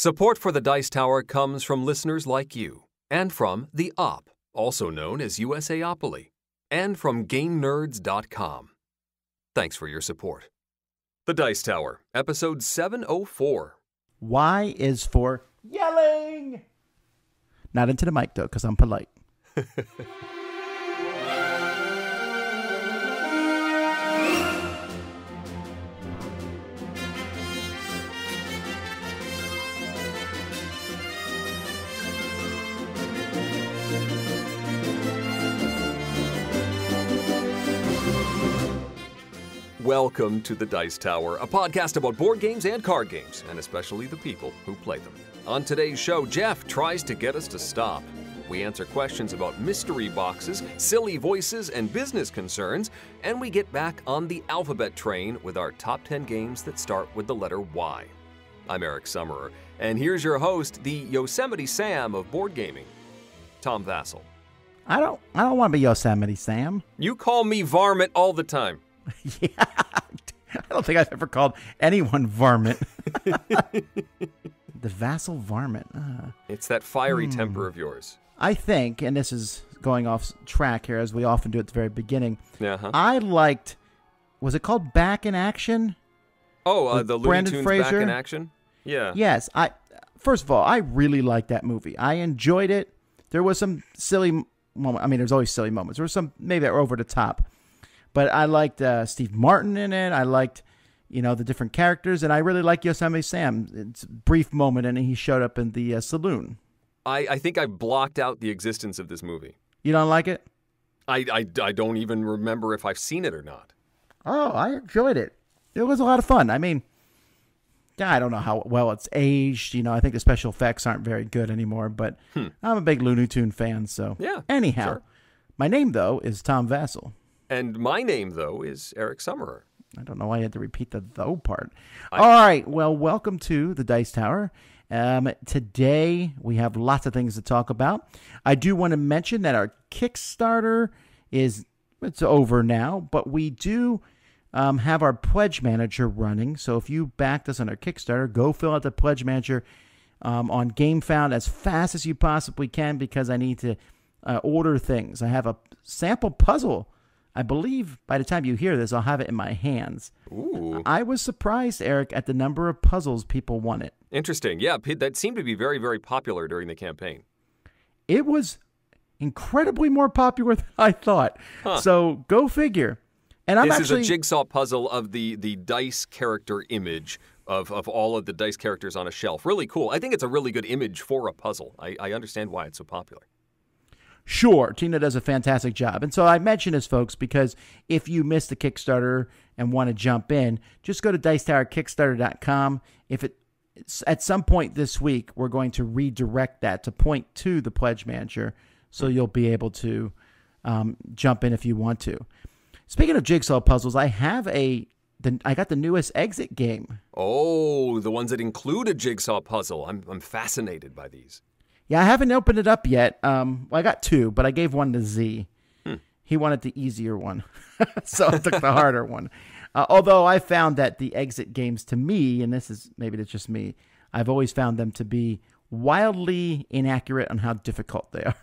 Support for the Dice Tower comes from listeners like you, and from The Op, also known as USAopoly, and from GameNerdz.com. Thanks for your support. The Dice Tower, episode 704. Y is for yelling. Not into the mic though, because I'm polite. Welcome to the Dice Tower, a podcast about board games and card games, and especially the people who play them. On today's show, Geoff tries to get us to stop. We answer questions about mystery boxes, silly voices, and business concerns, and we get back on the alphabet train with our top 10 games that start with the letter Y. I'm Eric Summerer, and here's your host, the Yosemite Sam of board gaming, Tom Vasel. I don't. I don't want to be Yosemite Sam. You call me varmint all the time. yeah. I don't think I've ever called anyone varmint. the vassal varmint. Uh, It's that fiery temper of yours. I think, and this is going off track here as we often do at the very beginning. Yeah. huh I liked. Was it called Back in Action? Oh, uh, the Looney Brendan Tunes back Fraser? in action. Yeah. Yes. I. First of all, I really liked that movie. I enjoyed it. There was some silly moment. I mean, there's always silly moments. There was some maybe that were over the top, but I liked uh, Steve Martin in it. I liked, you know, the different characters, and I really like Yosemite Sam. It's a brief moment, and he showed up in the uh, saloon. I, I think I blocked out the existence of this movie. You don't like it? I, I, I don't even remember if I've seen it or not. Oh, I enjoyed it. It was a lot of fun. I mean, yeah, I don't know how well it's aged. You know, I think the special effects aren't very good anymore, but I'm a big Looney Tune fan, so Hmm. Yeah, Anyhow, sure. my name though is Tom Vasel. And my name, though, is Eric Summerer. I don't know why I had to repeat the though part. All right, well, welcome to the Dice Tower. Um, today we have lots of things to talk about. I do want to mention that our Kickstarter is it's over now, but we do um, have our pledge manager running. So if you backed us on our Kickstarter, go fill out the pledge manager um, on GameFound as fast as you possibly can because I need to uh, order things. I have a sample puzzle. I believe by the time you hear this, I'll have it in my hands. Ooh, I was surprised, Eric, at the number of puzzles people wanted. interesting. Yeah, that seemed to be very, very popular during the campaign. It was incredibly more popular than I thought. So go figure. And I'm this actually is a jigsaw puzzle of the, the dice character image of, of all of the dice characters on a shelf. Really cool. I think it's a really good image for a puzzle. I, I understand why it's so popular. Sure, Tina does a fantastic job. And so I mention this, folks, because if you missed the Kickstarter and want to jump in, just go to Dicetowerkickstarter.com. If it at some point this week, we're going to redirect that to point to the pledge manager, so you'll be able to um, jump in if you want to. Speaking of jigsaw puzzles, I have a the, I got the newest exit game. Oh, the ones that include a jigsaw puzzle. I'm, I'm fascinated by these. Yeah, I haven't opened it up yet. Um, well, I got two, but I gave one to Z. He wanted the easier one, so I took the harder one. Uh, although I found that the exit games, to me, and this is maybe it's just me, I've always found them to be wildly inaccurate on how difficult they are.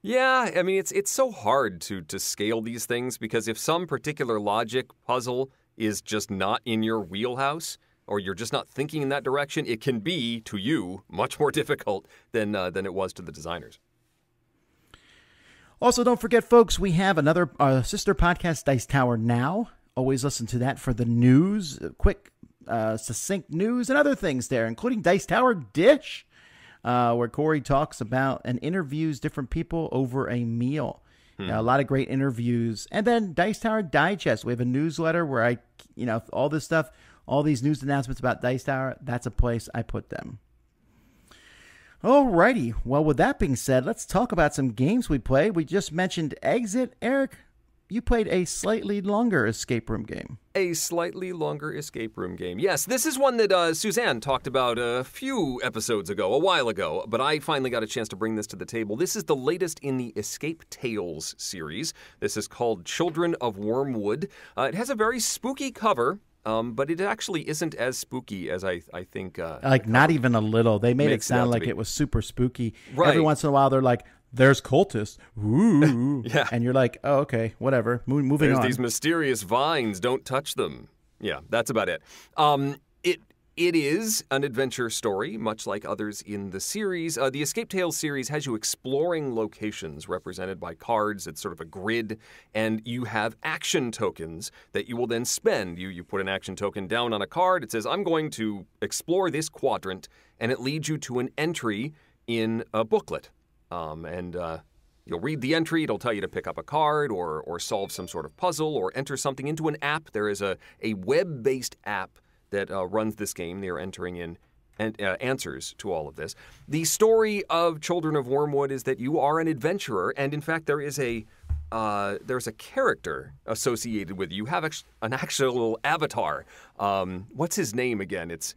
Yeah, I mean it's it's so hard to to scale these things because if some particular logic puzzle is just not in your wheelhouse or you're just not thinking in that direction, it can be to you much more difficult than uh, than it was to the designers. Also, don't forget, folks, we have another uh, sister podcast, Dice Tower Now. Always listen to that for the news, uh, quick, uh, succinct news, and other things there, including Dice Tower Dish, uh, where Corey talks about and interviews different people over a meal. Uh, a lot of great interviews. And then Dice Tower Digest. We have a newsletter where I, you know, all this stuff, all these news announcements about Dice Tower, that's a place I put them. Alrighty. Well, with that being said, let's talk about some games we played. We just mentioned Exit. Eric, you played a slightly longer escape room game. A slightly longer escape room game. Yes, this is one that uh, Suzanne talked about a few episodes ago, a while ago, but I finally got a chance to bring this to the table. This is the latest in the Escape Tales series. This is called Children of Wyrmwood. Uh, it has a very spooky cover. Um, but it actually isn't as spooky as I I think. Uh, Like not even a little. They made it Makes it sound like it was super spooky. Right. Every once in a while, they're like, "There's cultists." Ooh. Yeah. And you're like, "Oh, okay, whatever." Mo- moving There's on. these mysterious vines. Don't touch them. Yeah, that's about it. Um, it is an adventure story, much like others in the series. Uh, the Escape Tales series has you exploring locations represented by cards. It's sort of a grid, and you have action tokens that you will then spend. You you put an action token down on a card. It says, "I'm going to explore this quadrant," and it leads you to an entry in a booklet. Um, and uh, You'll read the entry, it'll tell you to pick up a card or, or solve some sort of puzzle or enter something into an app. There is a, a web based app that uh, runs this game. They are entering in and, uh, answers to all of this. The story of Children of Wyrmwood is that you are an adventurer, and in fact, there is a uh, there's a character associated with you. You have an actual avatar. Um, what's his name again? It's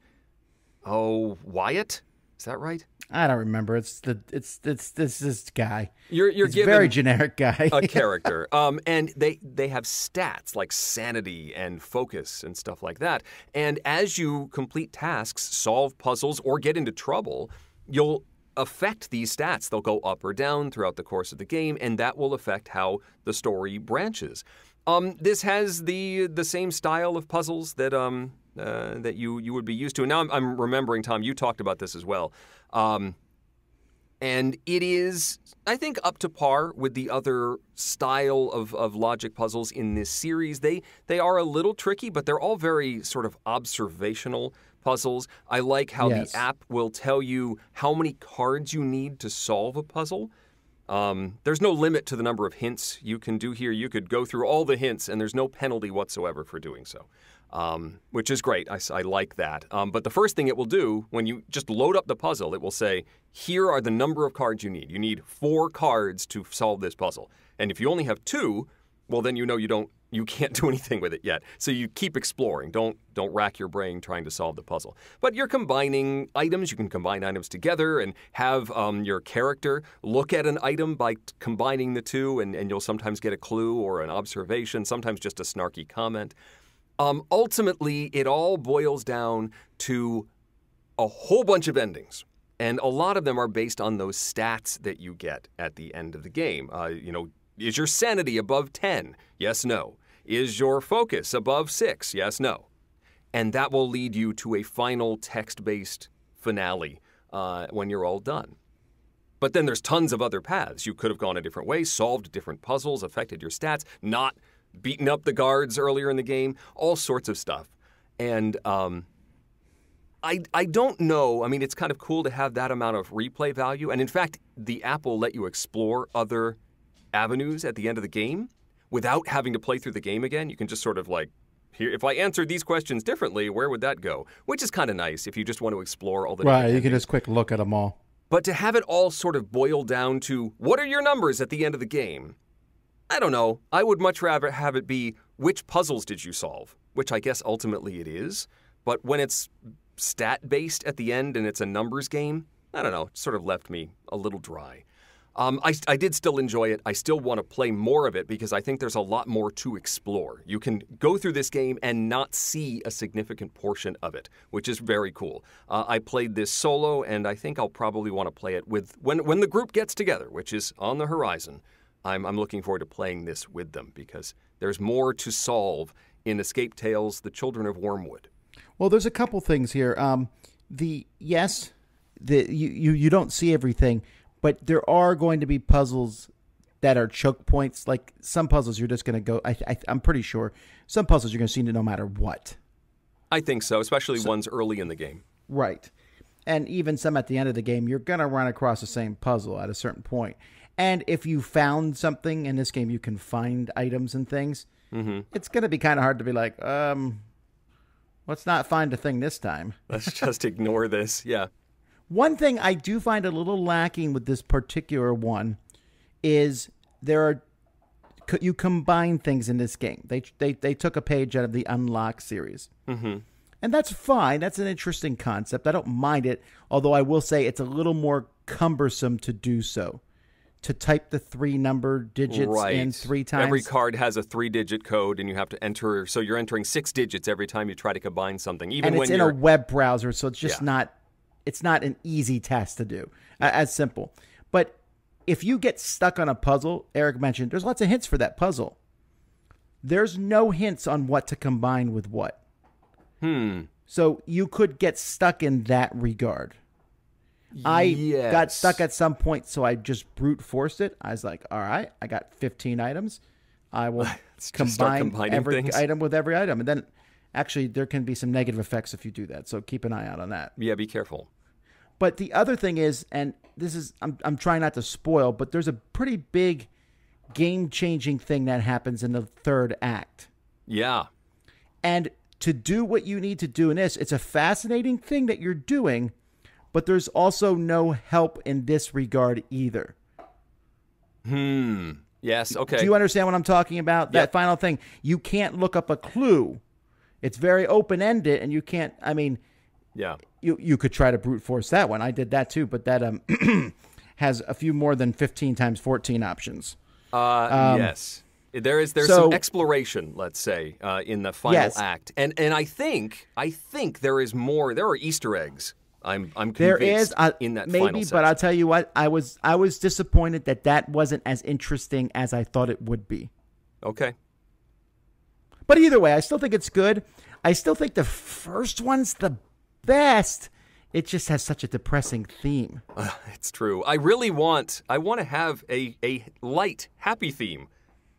oh Wyatt. Is that right? I don't remember. It's the it's it's this this guy. You're you're It's very generic guy. a character. Um, and they they have stats like sanity and focus and stuff like that. And as you complete tasks, solve puzzles, or get into trouble, you'll affect these stats. They'll go up or down throughout the course of the game, and that will affect how the story branches. Um, this has the the same style of puzzles that um, uh, that you you would be used to. And now I'm, I'm remembering, Tom, you talked about this as well. Um, and it is, I think, up to par with the other style of, of logic puzzles in this series. They they are a little tricky, but they're all very sort of observational puzzles. I like how Yes. the app will tell you how many cards you need to solve a puzzle. Um, there's no limit to the number of hints you can do here. You could go through all the hints, and there's no penalty whatsoever for doing so, um, which is great. I like that. Um, but the first thing it will do when you just load up the puzzle, it will say, "Here are the number of cards you need. You need four cards to solve this puzzle. And if you only have two, well, then you know you don't you can't do anything with it yet. So you keep exploring. Don't don't rack your brain trying to solve the puzzle. But you're combining items. You can combine items together and have um, your character look at an item by combining the two, and, and you'll sometimes get a clue or an observation, sometimes just a snarky comment. Um, ultimately, it all boils down to a whole bunch of endings. And a lot of them are based on those stats that you get at the end of the game. Uh, you know, is your sanity above 10? Yes, no. Is your focus above 6? Yes, no. And that will lead you to a final text based finale uh, when you're all done. But then there's tons of other paths. You could have gone a different way, solved different puzzles, affected your stats, not beaten up the guards earlier in the game, all sorts of stuff. And um, I, I don't know. I mean, it's kind of cool to have that amount of replay value. And in fact, the app will let you explore other avenues at the end of the game without having to play through the game again. You can just sort of like, here, if I answered these questions differently, where would that go? Which is kind of nice if you just want to explore all the right. You can just quick look at them all. but to have it all sort of boil down to what are your numbers at the end of the game? I don't know. I would much rather have it be which puzzles did you solve, which I guess ultimately it is. But when it's stat based at the end and it's a numbers game, I don't know. It sort of left me a little dry. Um, I, I did still enjoy it. I still want to play more of it because I think there's a lot more to explore. You can go through this game and not see a significant portion of it, which is very cool. Uh, I played this solo, and I think I'll probably want to play it with when when the group gets together, which is on the horizon. I'm, I'm looking forward to playing this with them because there's more to solve in Escape Tales: The Children of Wyrmwood. Well, there's a couple things here. Um, the yes, the you, you you don't see everything, but there are going to be puzzles that are choke points. Like some puzzles, you're just going to go. I, I I'm pretty sure some puzzles you're going to see no matter what. I think so, especially ones early in the game. Right. And even some at the end of the game, you're going to run across the same puzzle at a certain point. And if you found something in this game, you can find items and things. Mm-hmm. It's going to be kind of hard to be like, um, let's not find a thing this time. Let's just ignore this. Yeah. One thing I do find a little lacking with this particular one is there are you combine things in this game. They they they took a page out of the Unlock series, mm-hmm. and that's fine. That's an interesting concept. I don't mind it, although I will say it's a little more cumbersome to do so. To type the three number digits right. in three times. Every card has a three-digit code, and you have to enter. So you're entering six digits every time you try to combine something, even and when it's in you're a web browser, so it's just Yeah. not it's not an easy task to do. a- As simple. But if you get stuck on a puzzle, Eric mentioned there's lots of hints for that puzzle. There's no hints on what to combine with what. Hmm. So you could get stuck in that regard. I got stuck at some point, so I just brute forced it. I was like, all right, I got 15 items. I will Let's just start combine every things. item with every item. And then actually, there can be some negative effects if you do that. So keep an eye out on that. Yeah, be careful. But the other thing is, and this is, I'm, I'm trying not to spoil, but there's a pretty big game changing thing that happens in the third act. Yeah. And to do what you need to do in this, it's a fascinating thing that you're doing, but there's also no help in this regard either. Hmm. Yes. Okay. Do you understand what I'm talking about? That Yep. final thing. You can't look up a clue. It's very open ended, and you can't, I mean, yeah. you you could try to brute force that one. I did that too, but that um has a few more than 15 times 14 options. Uh, yes. There is there's Um, so- some exploration, let's say, uh, in the final Yes. act, and and I think I think there is more. There are Easter eggs. I'm I'm There is uh, in that maybe, but I'll tell you what, I was I was disappointed that that wasn't as interesting as I thought it would be. okay. But either way, I still think it's good. I still think the first one's the best. It just has such a depressing theme. Uh, it's true. I really want I want to have a a light, happy theme.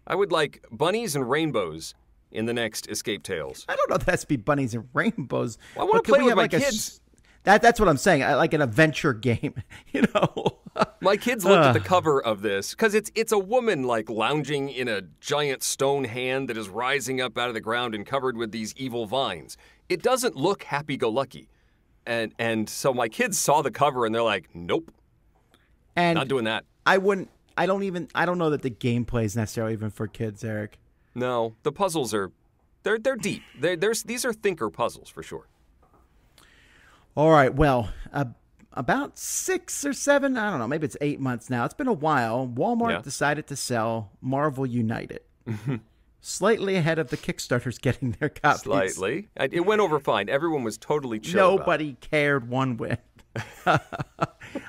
I would like bunnies and rainbows in the next Escape Tales. I don't know if that's be bunnies and rainbows. I wanna play we with my like kids. That that's what I'm saying. I like an adventure game, you know. My kids looked at the cover of this because it's it's a woman like lounging in a giant stone hand that is rising up out of the ground and covered with these evil vines. It doesn't look happy-go-lucky, and and so my kids saw the cover and they're like, "Nope, and not doing that." I wouldn't. I don't even. I don't know that the gameplay is necessarily even for kids, Eric. No, the puzzles are they're they're deep. They're, there's these are thinker puzzles for sure. All right. Well, uh, about six or seven. I don't know. Maybe it's eight months now. It's been a while. Walmart Yeah. decided to sell Marvel United, slightly ahead of the Kickstarters getting their copies. Slightly, it went over fine. Everyone was totally chill. about it. Nobody cared one whit.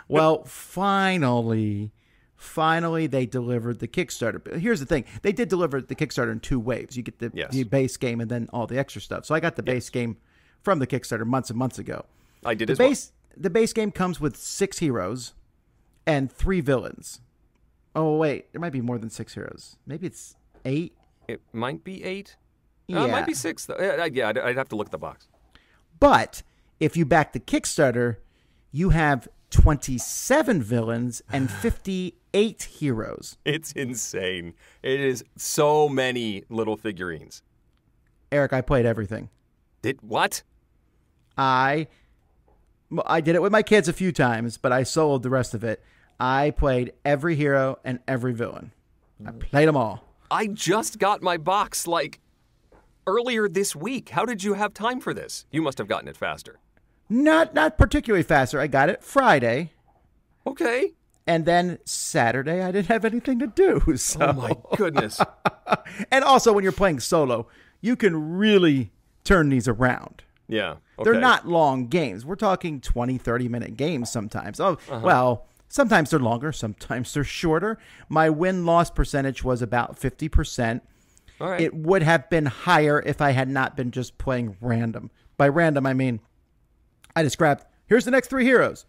well, finally, finally, they delivered the Kickstarter. Here's the thing: they did deliver the Kickstarter in two waves. You get the, Yes. the base game and then all the extra stuff. So I got the base game from the Kickstarter months and months ago. I did The as well. base the base game comes with six heroes and three villains. Oh wait, there might be more than six heroes. Maybe it's eight. It might be eight. Uh, Yeah. it might be six. Though. Uh, yeah, I'd, I'd have to look at the box. But if you back the Kickstarter, you have 27 villains and 58 heroes. It's insane. It is so many little figurines. Eric, I played everything. Did what? I I did it with my kids a few times, but I sold the rest of it. I played every hero and every villain. I mm. played them all. I just got my box like earlier this week. How did you have time for this? You must have gotten it faster. Not not particularly faster. I got it Friday, Okay. and then Saturday I didn't have anything to do. So Oh my goodness. and also when you're playing solo, you can really turn these around. Yeah. They're not long games. We're talking 20, 30 minute games sometimes. Oh, Uh-huh. well, sometimes they're longer, sometimes they're shorter. My win loss percentage was about 50%. All right. It would have been higher if I had not been just playing random. By random, I mean I just grabbed, here's the next three heroes.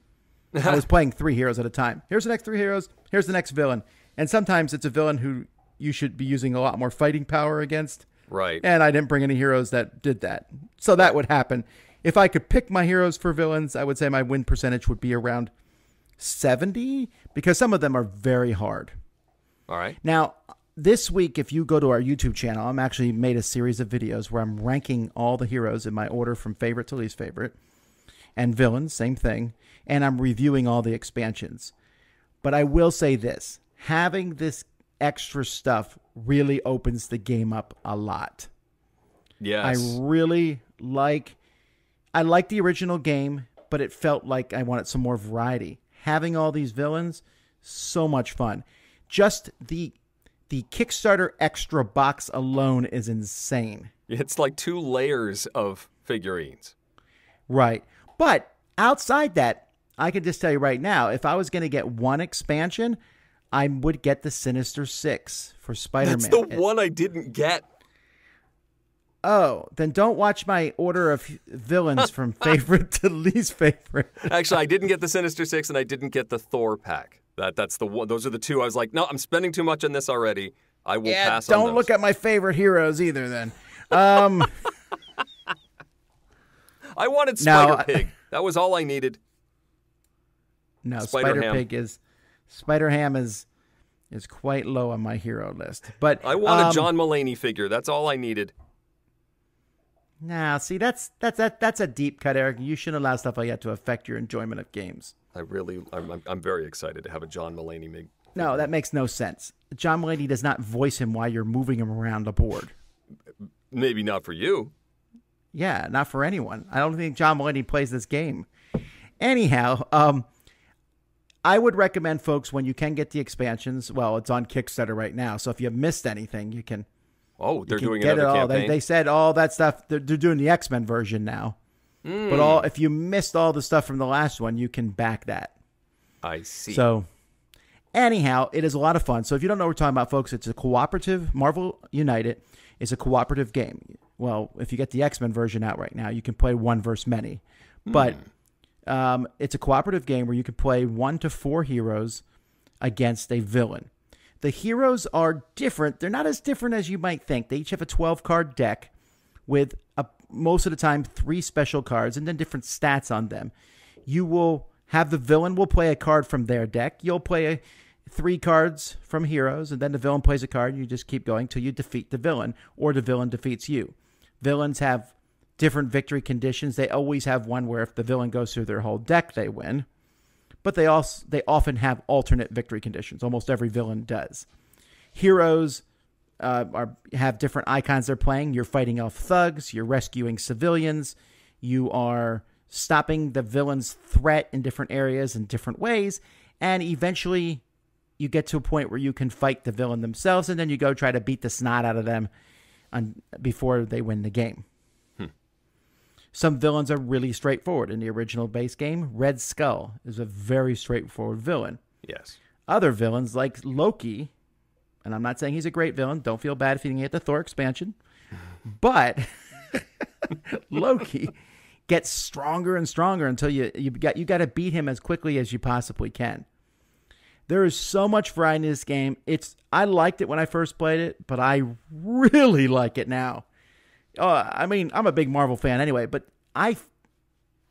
I was playing three heroes at a time. Here's the next three heroes. Here's the next villain. And sometimes it's a villain who you should be using a lot more fighting power against. Right. And I didn't bring any heroes that did that. So that would happen. If I could pick my heroes for villains, I would say my win percentage would be around 70 because some of them are very hard. All right. Now, this week, if you go to our YouTube channel, I'm actually made a series of videos where I'm ranking all the heroes in my order from favorite to least favorite, and villains, same thing, and I'm reviewing all the expansions. But I will say this having this extra stuff really opens the game up a lot. Yes. I really like I like the original game, but it felt like I wanted some more variety. Having all these villains so much fun. Just the the Kickstarter extra box alone is insane. It's like two layers of figurines. Right. But outside that, I can just tell you right now, if I was going to get one expansion, I would get the Sinister Six for Spider Man. That's the one I didn't get. Oh, then don't watch my order of villains from favorite to least favorite. Actually, I didn't get the Sinister Six, and I didn't get the Thor pack. That that's the one. Those are the two. I was like, no, I'm spending too much on this already. I will yeah, pass. Don't look at my favorite heroes either. Then, um, I wanted Spider Pig. that was all I needed. No, Spider Pig is Spider Ham is is quite low on my hero list. But I want um, a John Mulaney figure. That's all I needed. Now, see, that's that's that that's a deep cut, Eric. You shouldn't allow stuff like that to affect your enjoyment of games. I really, I'm, I'm very excited to have a John Mulaney mig. No, that makes no sense. John Mulaney does not voice him while you're moving him around the board. Maybe not for you. Yeah, not for anyone. I don't think John Mulaney plays this game. Anyhow, um, I would recommend folks when you can get the expansions. Well, it's on Kickstarter right now, so if you have missed anything, you can. Oh, they're doing get it all. campaign. They, they said all that stuff. They're, they're doing the X Men version now. Mm. But all if you missed all the stuff from the last one, you can back that. I see. So, anyhow, it is a lot of fun. So if you don't know what we're talking about, folks, it's a cooperative. Marvel United is a cooperative game. Well, if you get the X Men version out right now, you can play one versus many. But um, it's a cooperative game where you can play one to four heroes against a villain. The heroes are different. They're not as different as you might think. They each have a 12 card deck with a, most of the time three special cards and then different stats on them. You will have the villain will play a card from their deck. You'll play a, three cards from heroes, and then the villain plays a card. And you just keep going till you defeat the villain, or the villain defeats you. Villains have different victory conditions. They always have one where if the villain goes through their whole deck, they win. But they also they often have alternate victory conditions. Almost every villain does. Heroes uh, are have different icons they're playing. You're fighting off thugs. You're rescuing civilians. You are stopping the villain's threat in different areas in different ways. And eventually, you get to a point where you can fight the villain themselves, and then you go try to beat the snot out of them on, before they win the game. Some villains are really straightforward. In the original base game, Red Skull is a very straightforward villain. yes. Other villains like Loki, and I'm not saying he's a great villain. Don't feel bad if you didn't get the Thor expansion, but Loki gets stronger and stronger until you you got you got to beat him as quickly as you possibly can. There is so much variety in this game. It's I liked it when I first played it, but I really like it now. Uh, I mean, I'm a big Marvel fan anyway, but I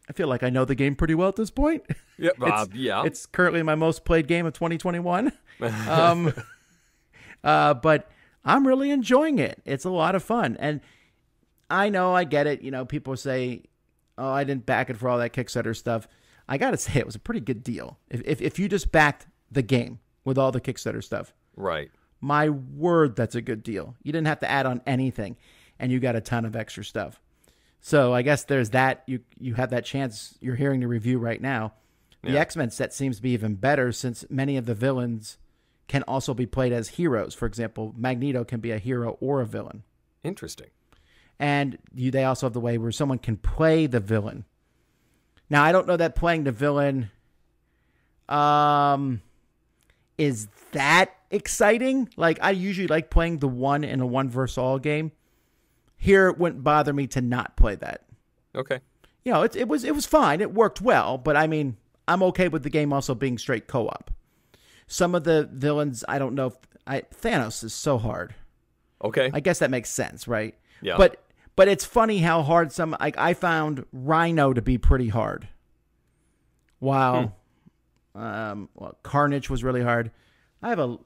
I feel like I know the game pretty well at this point. Yeah. Uh, It's- yeah. It's currently my most played game of 2021. Um, uh, but I'm really enjoying it. It's a lot of fun. And I know I get it. You know, people say, oh, I didn't back it for all that Kickstarter stuff. I got to say, it was a pretty good deal. If, if, if you just backed the game with all the Kickstarter stuff, right. my word, that's a good deal. You didn't have to add on anything, and you got a ton of extra stuff. So I guess there's that. You you have that chance. You're hearing the review right now. The Yeah. X Men set seems to be even better since many of the villains can also be played as heroes. For example, Magneto can be a hero or a villain, Interesting. and you, they also have the way where someone can play the villain. Now I don't know that playing the villain, um, is that exciting. Like I usually like playing the one in a one versus all game. Here it wouldn't bother me to not play that. Okay. You know, it, it was it was fine. It worked well, but I mean, I'm okay with the game also being straight co-op. Some of the villains, I don't know. If, I, Thanos is so hard. Okay. I guess that makes sense, right? Yeah. But but it's funny how hard some like I found Rhino to be pretty hard. Wow. Um well, Carnage was really hard. I have a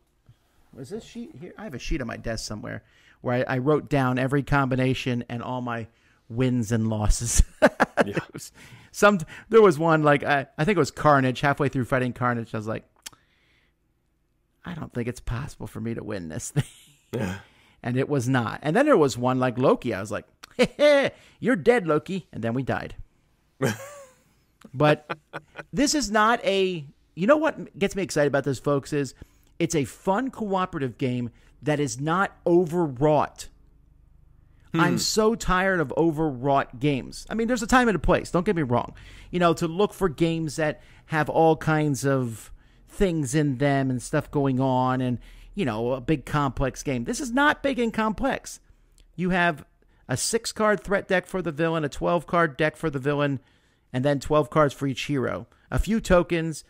was this sheet here? I have a sheet on my desk somewhere where I, I wrote down every combination and all my wins and losses. Yeah. Was- Some there was one like I, I think it was Carnage. Halfway through fighting Carnage, I was like, I don't think it's possible for me to win this thing Yeah. and it was not. And then there was one like Loki. I was like, hey, "You're dead, Loki," and then we died. but this is not a you know what gets me excited about this, folks, is it's a fun cooperative game that is not overwrought. Hmm. I'm so tired of overwrought games. I mean, there's a time and a place. Don't get me wrong. You know, to look for games that have all kinds of things in them and stuff going on, and you know, a big complex game. This is not big and complex. You have a six card threat deck for the villain, a 12 card deck for the villain, and then 12 cards for each hero. A few tokens,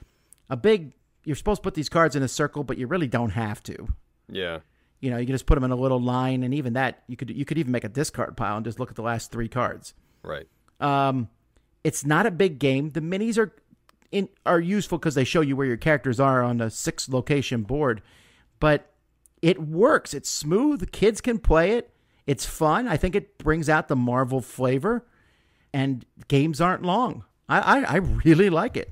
a big. You're supposed to put these cards in a circle, but you really don't have to. Yeah. You know, you can just put them in a little line, and even that, you could you could even make a discard pile and just look at the last three cards. Right. Um, it's not a big game. The minis are in, are useful because they show you where your characters are on a six location board, but it works. It's smooth. Kids can play it. It's fun. I think it brings out the Marvel flavor, and games aren't long. I I, I really like it.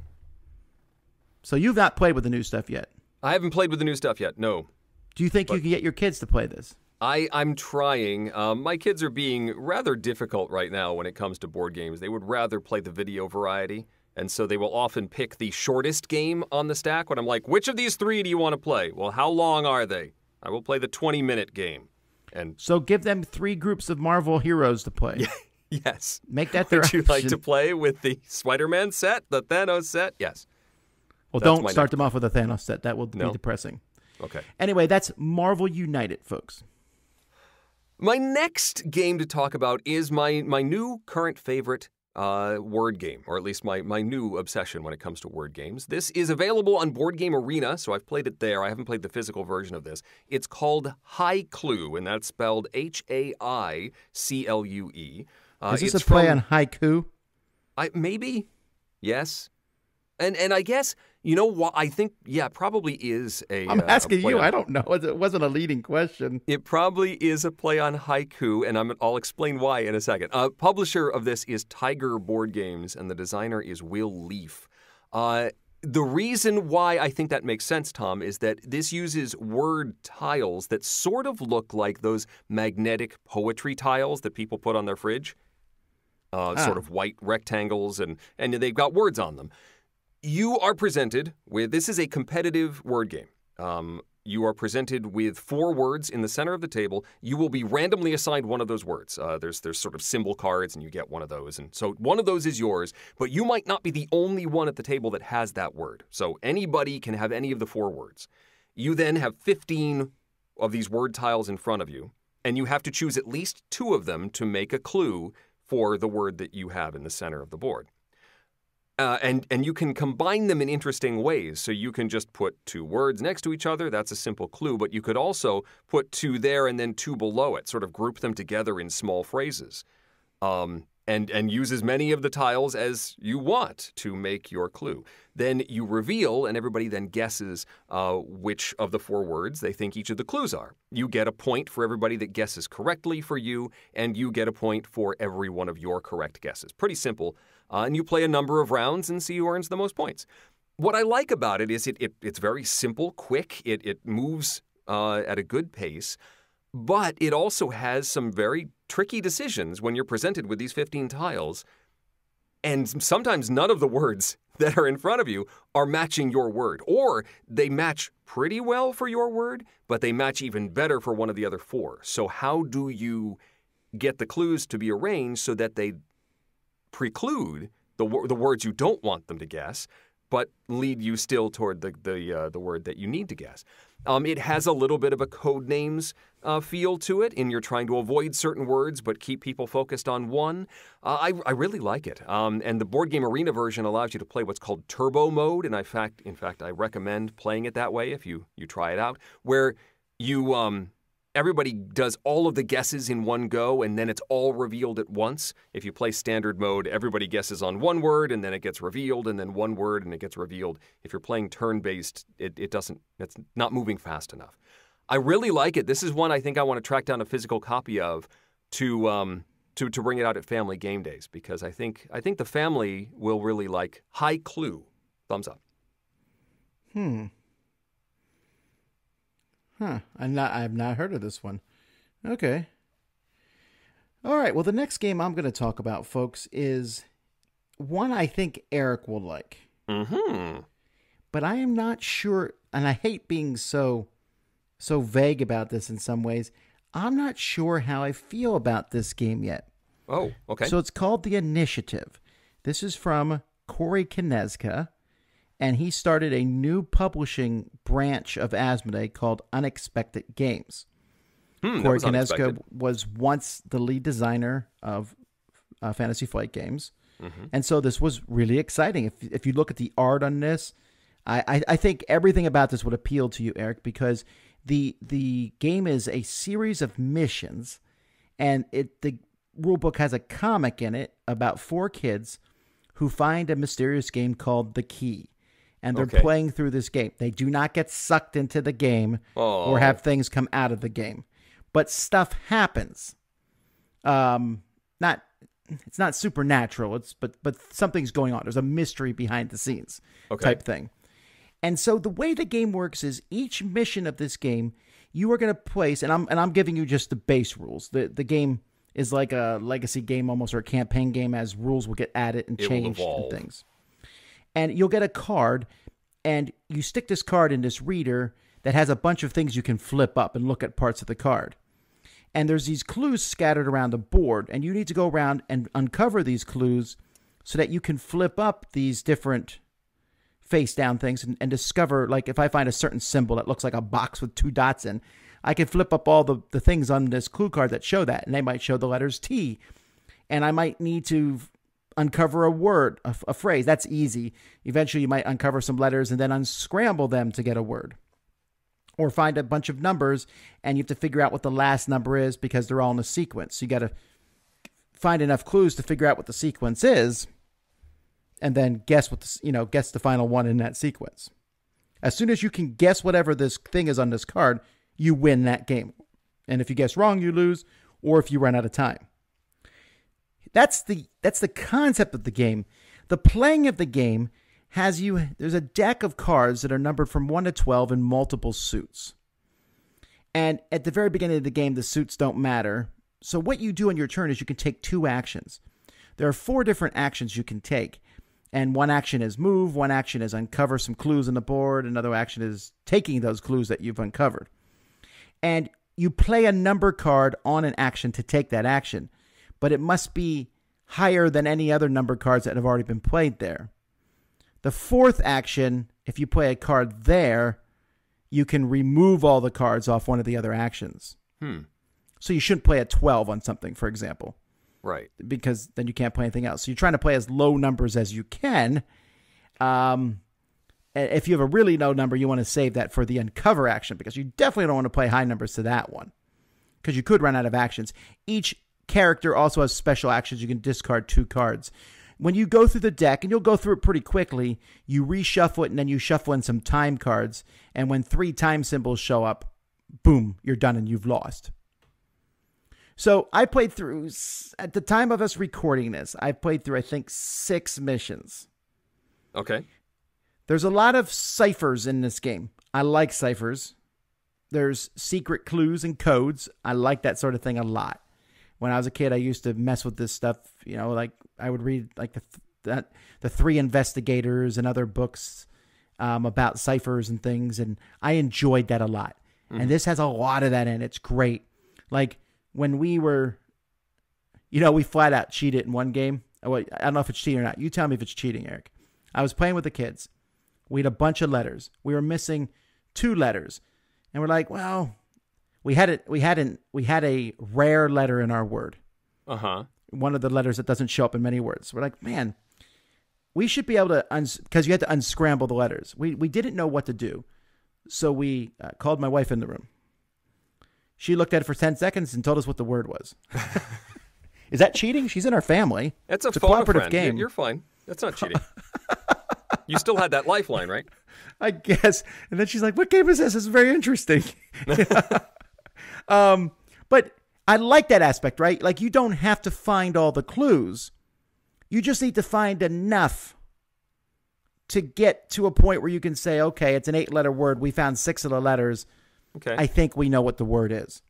So you've not played with the new stuff yet. I haven't played with the new stuff yet. No. Do you think you can get your kids to play this? I, I'm trying. Um, my kids are being rather difficult right now when it comes to board games. They would rather play the video variety, and so they will often pick the shortest game on the stack. When I'm like, which of these three do you want to play? Well, how long are they? I will play the 20 minute game. And So give them three groups of Marvel heroes to play. yes. Make that their Would you like to play with the Spider Man set, the Thanos set? Yes. Well, That's don't start next them off with a Thanos set. That will No. be depressing. Okay. Anyway, that's Marvel United, folks. My next game to talk about is my my new current favorite uh, word game, or at least my my new obsession when it comes to word games. This is available on Board Game Arena, so I've played it there. I haven't played the physical version of this. It's called Haiclue, and that's spelled H A I C L U E. Uh, Is this a play from- on haiku? I maybe, yes, and and I guess you know what I think. Yeah, probably is a. I'm uh, a asking play you. on- I don't know. It wasn't a leading question. It probably is a play on haiku, and I'm, I'll explain why in a second. Uh, publisher of this is Tiger Board Games, and the designer is Will Leaf. Uh, the reason why I think that makes sense, Tom, is that this uses word tiles that sort of look like those magnetic poetry tiles that people put on their fridge. Uh, Sort of white rectangles, and, and they've got words on them you are presented with this is a competitive word game. Um, you are presented with four words in the center of the table. You will be randomly assigned one of those words. Uh, there's there's sort of symbol cards, and you get one of those, and so one of those is yours. But you might not be the only one at the table that has that word. So anybody can have any of the four words. You then have 15 of these word tiles in front of you, and you have to choose at least two of them to make a clue for the word that you have in the center of the board. Uh, and and you can combine them in interesting ways. So you can just put two words next to each other. That's a simple clue. But you could also put two there and then two below it. Sort of group them together in small phrases, um, and and use as many of the tiles as you want to make your clue. Then you reveal, and everybody then guesses uh, which of the four words they think each of the clues are. You get a point for everybody that guesses correctly for you, and you get a point for every one of your correct guesses. Pretty simple. Uh, and you play a number of rounds and see who earns the most points. What I like about it is it, it it's very simple, quick. It it moves uh, at a good pace, but it also has some very tricky decisions when you're presented with these 15 tiles. And sometimes none of the words that are in front of you are matching your word, or they match pretty well for your word, but they match even better for one of the other four. So, how do you get the clues to be arranged so that they preclude the the words you don't want them to guess, but lead you still toward the the uh, the word that you need to guess. Um, it has a little bit of a Codenames uh, feel to it, and you're trying to avoid certain words but keep people focused on one. Uh, I I really like it. Um, and the board game arena version allows you to play what's called turbo mode, and I fact in fact I recommend playing it that way if you you try it out, where you um everybody does all of the guesses in one go and then it's all revealed at once. If you play standard mode, everybody guesses on one word and then it gets revealed and then one word and it gets revealed. If you're playing turn based, it, it doesn't, it's not moving fast enough. I really like it. This is one I think I want to track down a physical copy of to, um, to, to bring it out at family game days because I think, I think the family will really like Haiclue. Thumbs up. Hmm. Huh. I'm not. I've not heard of this one. Okay. All right. Well, the next game I'm going to talk about, folks, is one I think Eric will like. hmm but I am not sure, and I hate being so so vague about this in some ways. I'm not sure how I feel about this game yet. Oh, okay. So it's called The Initiative. This is from Corey Konieczka, and he started a new publishing branch of Asmodee called Unexpected Games. Hmm, Corey was Konieczka was once the lead designer of uh, Fantasy Flight games, Mm-hmm. and so this was really exciting. If if you look at the art on this, I, I I think everything about this would appeal to you, Eric, because the the game is a series of missions, and it the rulebook has a comic in it about four kids who find a mysterious game called The Key. And they're Okay. playing through this game. They do not get sucked into the game Oh. or have things come out of the game. But stuff happens. Um not it's not supernatural, it's but but something's going on. There's a mystery behind the scenes Okay. type thing. And so the way the game works is each mission of this game you are going to place and I'm and I'm giving you just the base rules. The the game is like a legacy game almost or a campaign game as rules will get added and It changed and things. And you'll get a card and you stick this card in this reader that has a bunch of things you can flip up and look at parts of the card. And there's these clues scattered around the board and you need to go around and uncover these clues so that you can flip up these different face down things and, and discover like if I find a certain symbol that looks like a box with two dots in, I can flip up all the, the things on this clue card that show that, and they might show the letters T. And I might need to uncover a word, a, a phrase. That's easy. Eventually, you might uncover some letters and then unscramble them to get a word. Or find a bunch of numbers and you have to figure out what the last number is because they're all in a sequence. So you got to find enough clues to figure out what the sequence is and then guess what the, you know guess the final one in that sequence. As soon as you can guess whatever this thing is on this card, you win that game. And if you guess wrong, you lose, or if you run out of time. That's the that's the concept of the game. The playing of the game has you there's a deck of cards that are numbered from 1 to 12 in multiple suits. And at the very beginning of the game the suits don't matter. So what you do on your turn is you can take two actions. There are four different actions you can take. And one action is move, one action is uncover some clues on the board, another action is taking those clues that you've uncovered. And you play a number card on an action to take that action, but it must be higher than any other number cards that have already been played there. The fourth action, if you play a card there, you can remove all the cards off one of the other actions. Hmm. So you shouldn't play a 12 on something, for example Right. because then you can't play anything else. So you're trying to play as low numbers as you can. Um, if you have a really low number, you want to save that for the uncover action because you definitely don't want to play high numbers to that one because you could run out of actions. Each character also has special actions. You can discard two cards. When you go through the deck, and you'll go through it pretty quickly, you reshuffle it and then you shuffle in some time cards. And when three time symbols show up, boom, you're done and you've lost. So I played through at the time of us recording this. I played through I think six missions. Okay. There's a lot of ciphers in this game. I like ciphers. There's secret clues and codes. I like that sort of thing a lot. When I was a kid, I used to mess with this stuff. You know, like I would read like the that the three investigators and other books um, about ciphers and things, and I enjoyed that a lot. And this has a lot of that in. It's great. Like when we were, you know, we flat out cheated in one game. I don't know if it's cheating or not. You tell me if it's cheating, Eric. I was playing with the kids. We had a bunch of letters. We were missing two letters, and we're like, well, we had it. We had an we had a rare letter in our word. Uh huh. One of the letters that doesn't show up in many words. We're like, man, we should be able to uns because you had to unscramble the letters. We we didn't know what to do, so we uh, called my wife in the room. She looked at it for ten seconds and told us what the word was. Is that cheating? She's in our family. It's a, It's a cooperative friend. game. You're, you're fine. That's not cheating. you still had that lifeline, right? I guess. And then she's like, "What game is this? This is very interesting." um, but I like that aspect, right? Like you don't have to find all the clues. You just need to find enough to get to a point where you can say, "Okay, it's an eight-letter word. We found six of the letters. Okay. I think we know what the word is."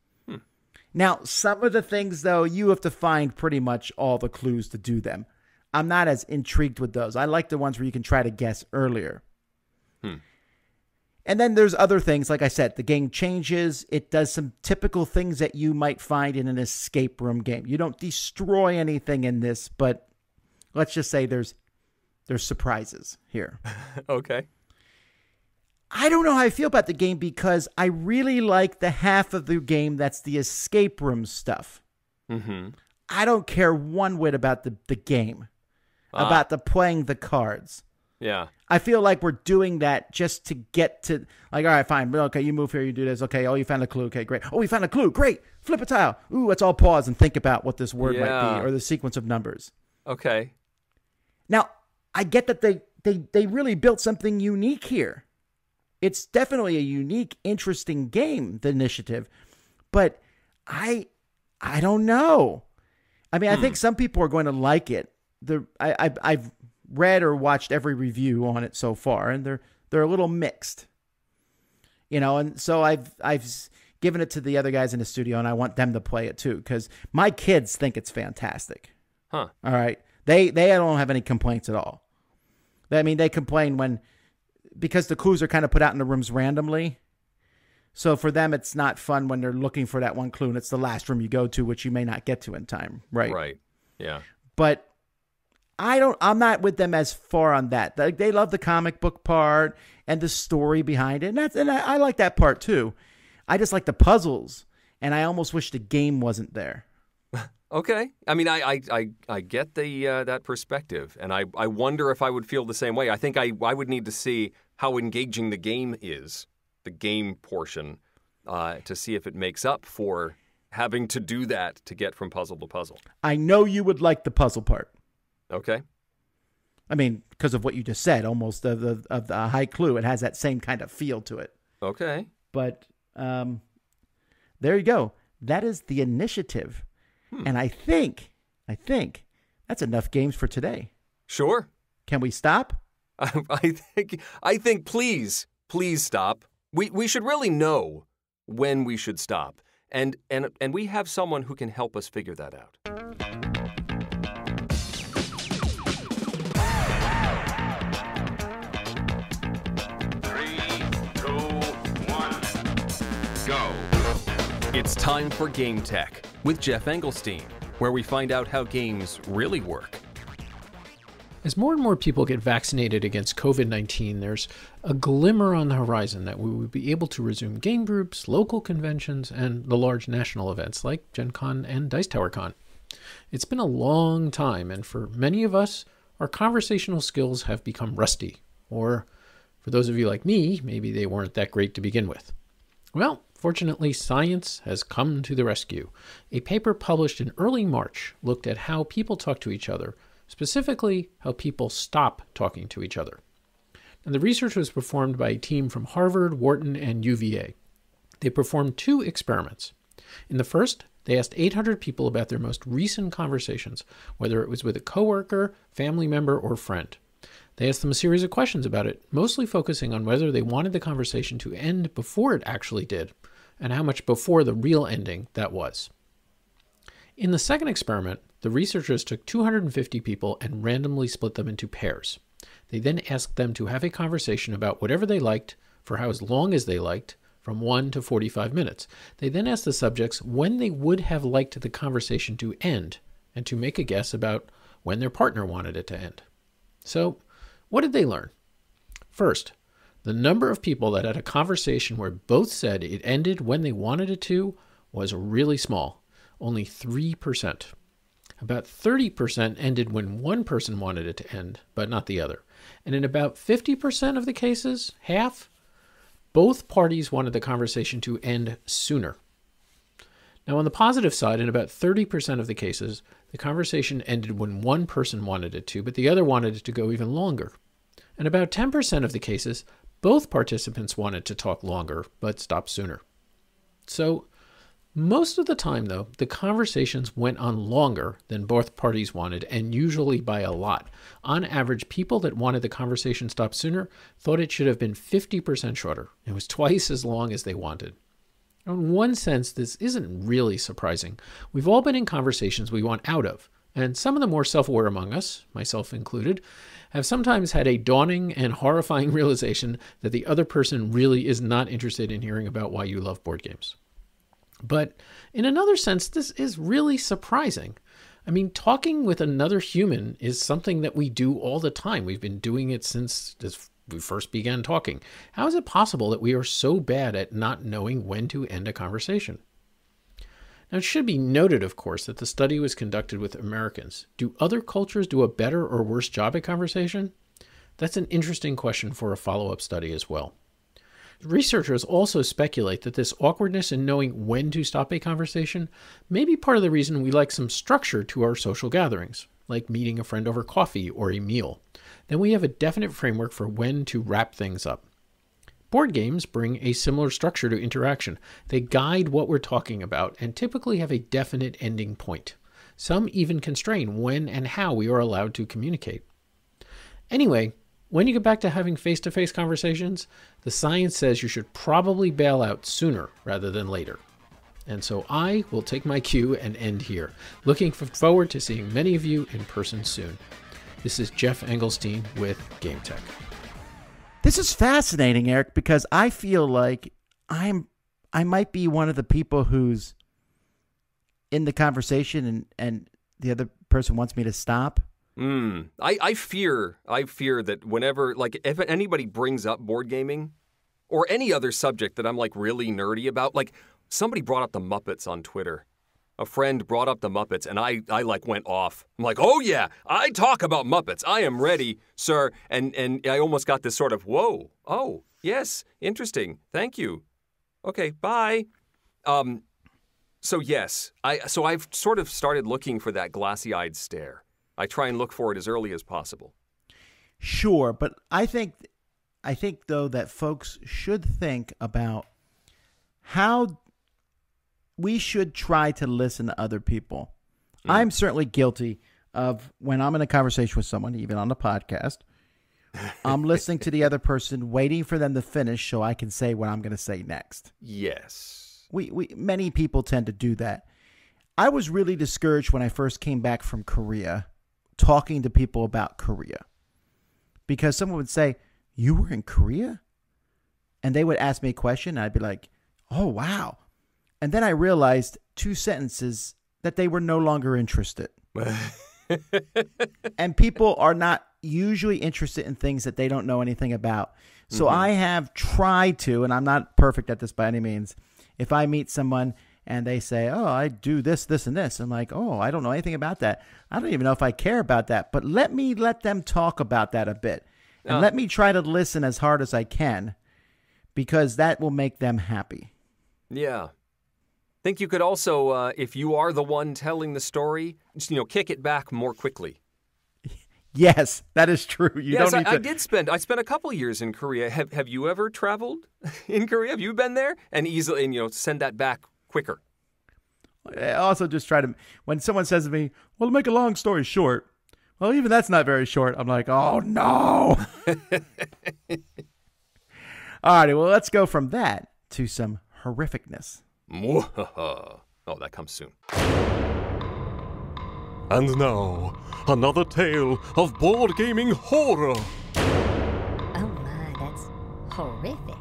Now, some of the things though, you have to find pretty much all the clues to do them. I'm not as intrigued with those. I like the ones where you can try to guess earlier. And then there's other things, like I said, the game changes. It does some typical things that you might find in an escape room game. You don't destroy anything in this, but let's just say there's there's surprises here. Okay. I don't know how I feel about the game because I really like the half of the game that's the escape room stuff. Mm-hmm. I don't care one whit about the, the game, Ah. about the playing the cards. Yeah. I feel like we're doing that just to get to like, all right, fine. Okay, you move here, you do this. Okay, oh, you found a clue. Okay, great. Oh, we found a clue. Great. Flip a tile. Ooh, let's all pause and think about what this word might be or the sequence of numbers. Okay. Now, I get that they they they really built something unique here. It's definitely a unique, interesting game, the initiative. But I I don't know. I mean, I think hmm. some people are going to like it. The I, I I've read or watched every review on it so far, and they're they're a little mixed. You know, and so I've I've given it to the other guys in the studio, and I want them to play it too because my kids think it's fantastic. Huh. All right. They they don't have any complaints at all. I mean, they complain when because the clues are kind of put out in the rooms randomly. So for them, it's not fun when they're looking for that one clue, and it's the last room you go to, which you may not get to in time. Right. Right. Yeah. But I don't. I'm not with them as far on that. Like they love the comic book part and the story behind it, and that's and I, I like that part too. I just like the puzzles, and I almost wish the game wasn't there. Okay. I mean, I I, I, I get the uh, that perspective, and I, I wonder if I would feel the same way. I think I, I would need to see how engaging the game is, the game portion, uh, to see if it makes up for having to do that to get from puzzle to puzzle. I know you would like the puzzle part. Okay. I mean, because of what you just said, almost of the of the Haiclue, it has that same kind of feel to it. Okay. But um, there you go. That is the initiative, and I think, I think that's enough games for today. Sure. Can we stop? I think I think please please stop. We we should really know when we should stop, and and and we have someone who can help us figure that out. It's time for Game Tech with Geoff Engelstein, where we find out how games really work. As more and more people get vaccinated against COVID 19, there's a glimmer on the horizon that we will be able to resume game groups, local conventions, and the large national events like Gen Con and Dice Tower Con. It's been a long time, and for many of us, our conversational skills have become rusty. Or, for those of you like me, maybe they weren't that great to begin with. Well, fortunately, science has come to the rescue. A paper published in early March looked at how people talk to each other, specifically, how people stop talking to each other. And the research was performed by a team from Harvard, Wharton, and UVA. They performed two experiments. In the first, they asked 800 people about their most recent conversations, whether it was with a coworker, family member, or friend. They asked them a series of questions about it, mostly focusing on whether they wanted the conversation to end before it actually did, and how much before the real ending that was. In the second experiment, the researchers took 250 people and randomly split them into pairs. They then asked them to have a conversation about whatever they liked for how as long as they liked, from 1 to 45 minutes. They then asked the subjects when they would have liked the conversation to end and to make a guess about when their partner wanted it to end. So, what did they learn? First, the number of people that had a conversation where both said it ended when they wanted it to was really small, only 3%. About 30% ended when one person wanted it to end, but not the other. And in about 50% of the cases, half, both parties wanted the conversation to end sooner. Now, on the positive side, in about 30% of the cases, the conversation ended when one person wanted it to, but the other wanted it to go even longer. In about 10% of the cases, both participants wanted to talk longer, but stop sooner. So, most of the time, though, the conversations went on longer than both parties wanted, and usually by a lot. On average, people that wanted the conversation stopped sooner thought it should have been 50% shorter. It was twice as long as they wanted. In one sense, this isn't really surprising. We've all been in conversations we want out of, and some of the more self aware among us, myself included, have sometimes had a dawning and horrifying realization that the other person really is not interested in hearing about why you love board games. But in another sense, this is really surprising. I mean, talking with another human is something that we do all the time. We've been doing it since we first began talking. How is it possible that we are so bad at not knowing when to end a conversation? Now, it should be noted, of course, that the study was conducted with Americans. Do other cultures do a better or worse job at conversation? That's an interesting question for a follow up study as well. Researchers also speculate that this awkwardness in knowing when to stop a conversation may be part of the reason we like some structure to our social gatherings, like meeting a friend over coffee or a meal. Then we have a definite framework for when to wrap things up. Board games bring a similar structure to interaction. They guide what we're talking about and typically have a definite ending point. Some even constrain when and how we are allowed to communicate. Anyway, when you get back to having face to face conversations, the science says you should probably bail out sooner rather than later. And so I will take my cue and end here. Looking forward to seeing many of you in person soon. This is Geoff Engelstein with Game Tech. This is fascinating, Eric, because I feel like I'm I might be one of the people who's in the conversation and and the other person wants me to stop. Mm. I, I fear I fear that whenever like if anybody brings up board gaming or any other subject that I'm like really nerdy about, like somebody brought up the Muppets on Twitter. A friend brought up the Muppets and I, I like went off. I'm like, oh yeah, I talk about Muppets. I am ready, sir. And and I almost got this sort of whoa, oh, yes, interesting. Thank you. Okay, bye. Um so yes, I so I've sort of started looking for that glassy-eyed stare. I try and look for it as early as possible. Sure, but I think I think though that folks should think about how we should try to listen to other people. Mm. I'm certainly guilty of when I'm in a conversation with someone, even on the podcast, I'm listening to the other person, waiting for them to finish so I can say what I'm going to say next. Yes. We, we many people tend to do that. I was really discouraged when I first came back from Korea talking to people about Korea. Because someone would say, You were in Korea? And they would ask me a question, and I'd be like, Oh, wow. And then I realized two sentences that they were no longer interested. and people are not usually interested in things that they don't know anything about. So mm-hmm. I have tried to, and I'm not perfect at this by any means. If I meet someone and they say, "Oh, I do this, this, and this," I'm like, "Oh, I don't know anything about that. I don't even know if I care about that." But let me let them talk about that a bit, and uh, let me try to listen as hard as I can, because that will make them happy. Yeah. I think you could also, uh, if you are the one telling the story, just, you know, kick it back more quickly. Yes, that is true. You yes, I, to... I, did spend. I spent a couple years in Korea. Have Have you ever traveled in Korea? Have you been there? And easily, and you know, send that back quicker. I also just try to when someone says to me, "Well, to make a long story short," well, even that's not very short. I'm like, "Oh no!" All righty, well, let's go from that to some horrificness. Oh, that comes soon. And now, another tale of board gaming horror. Oh my, that's horrific.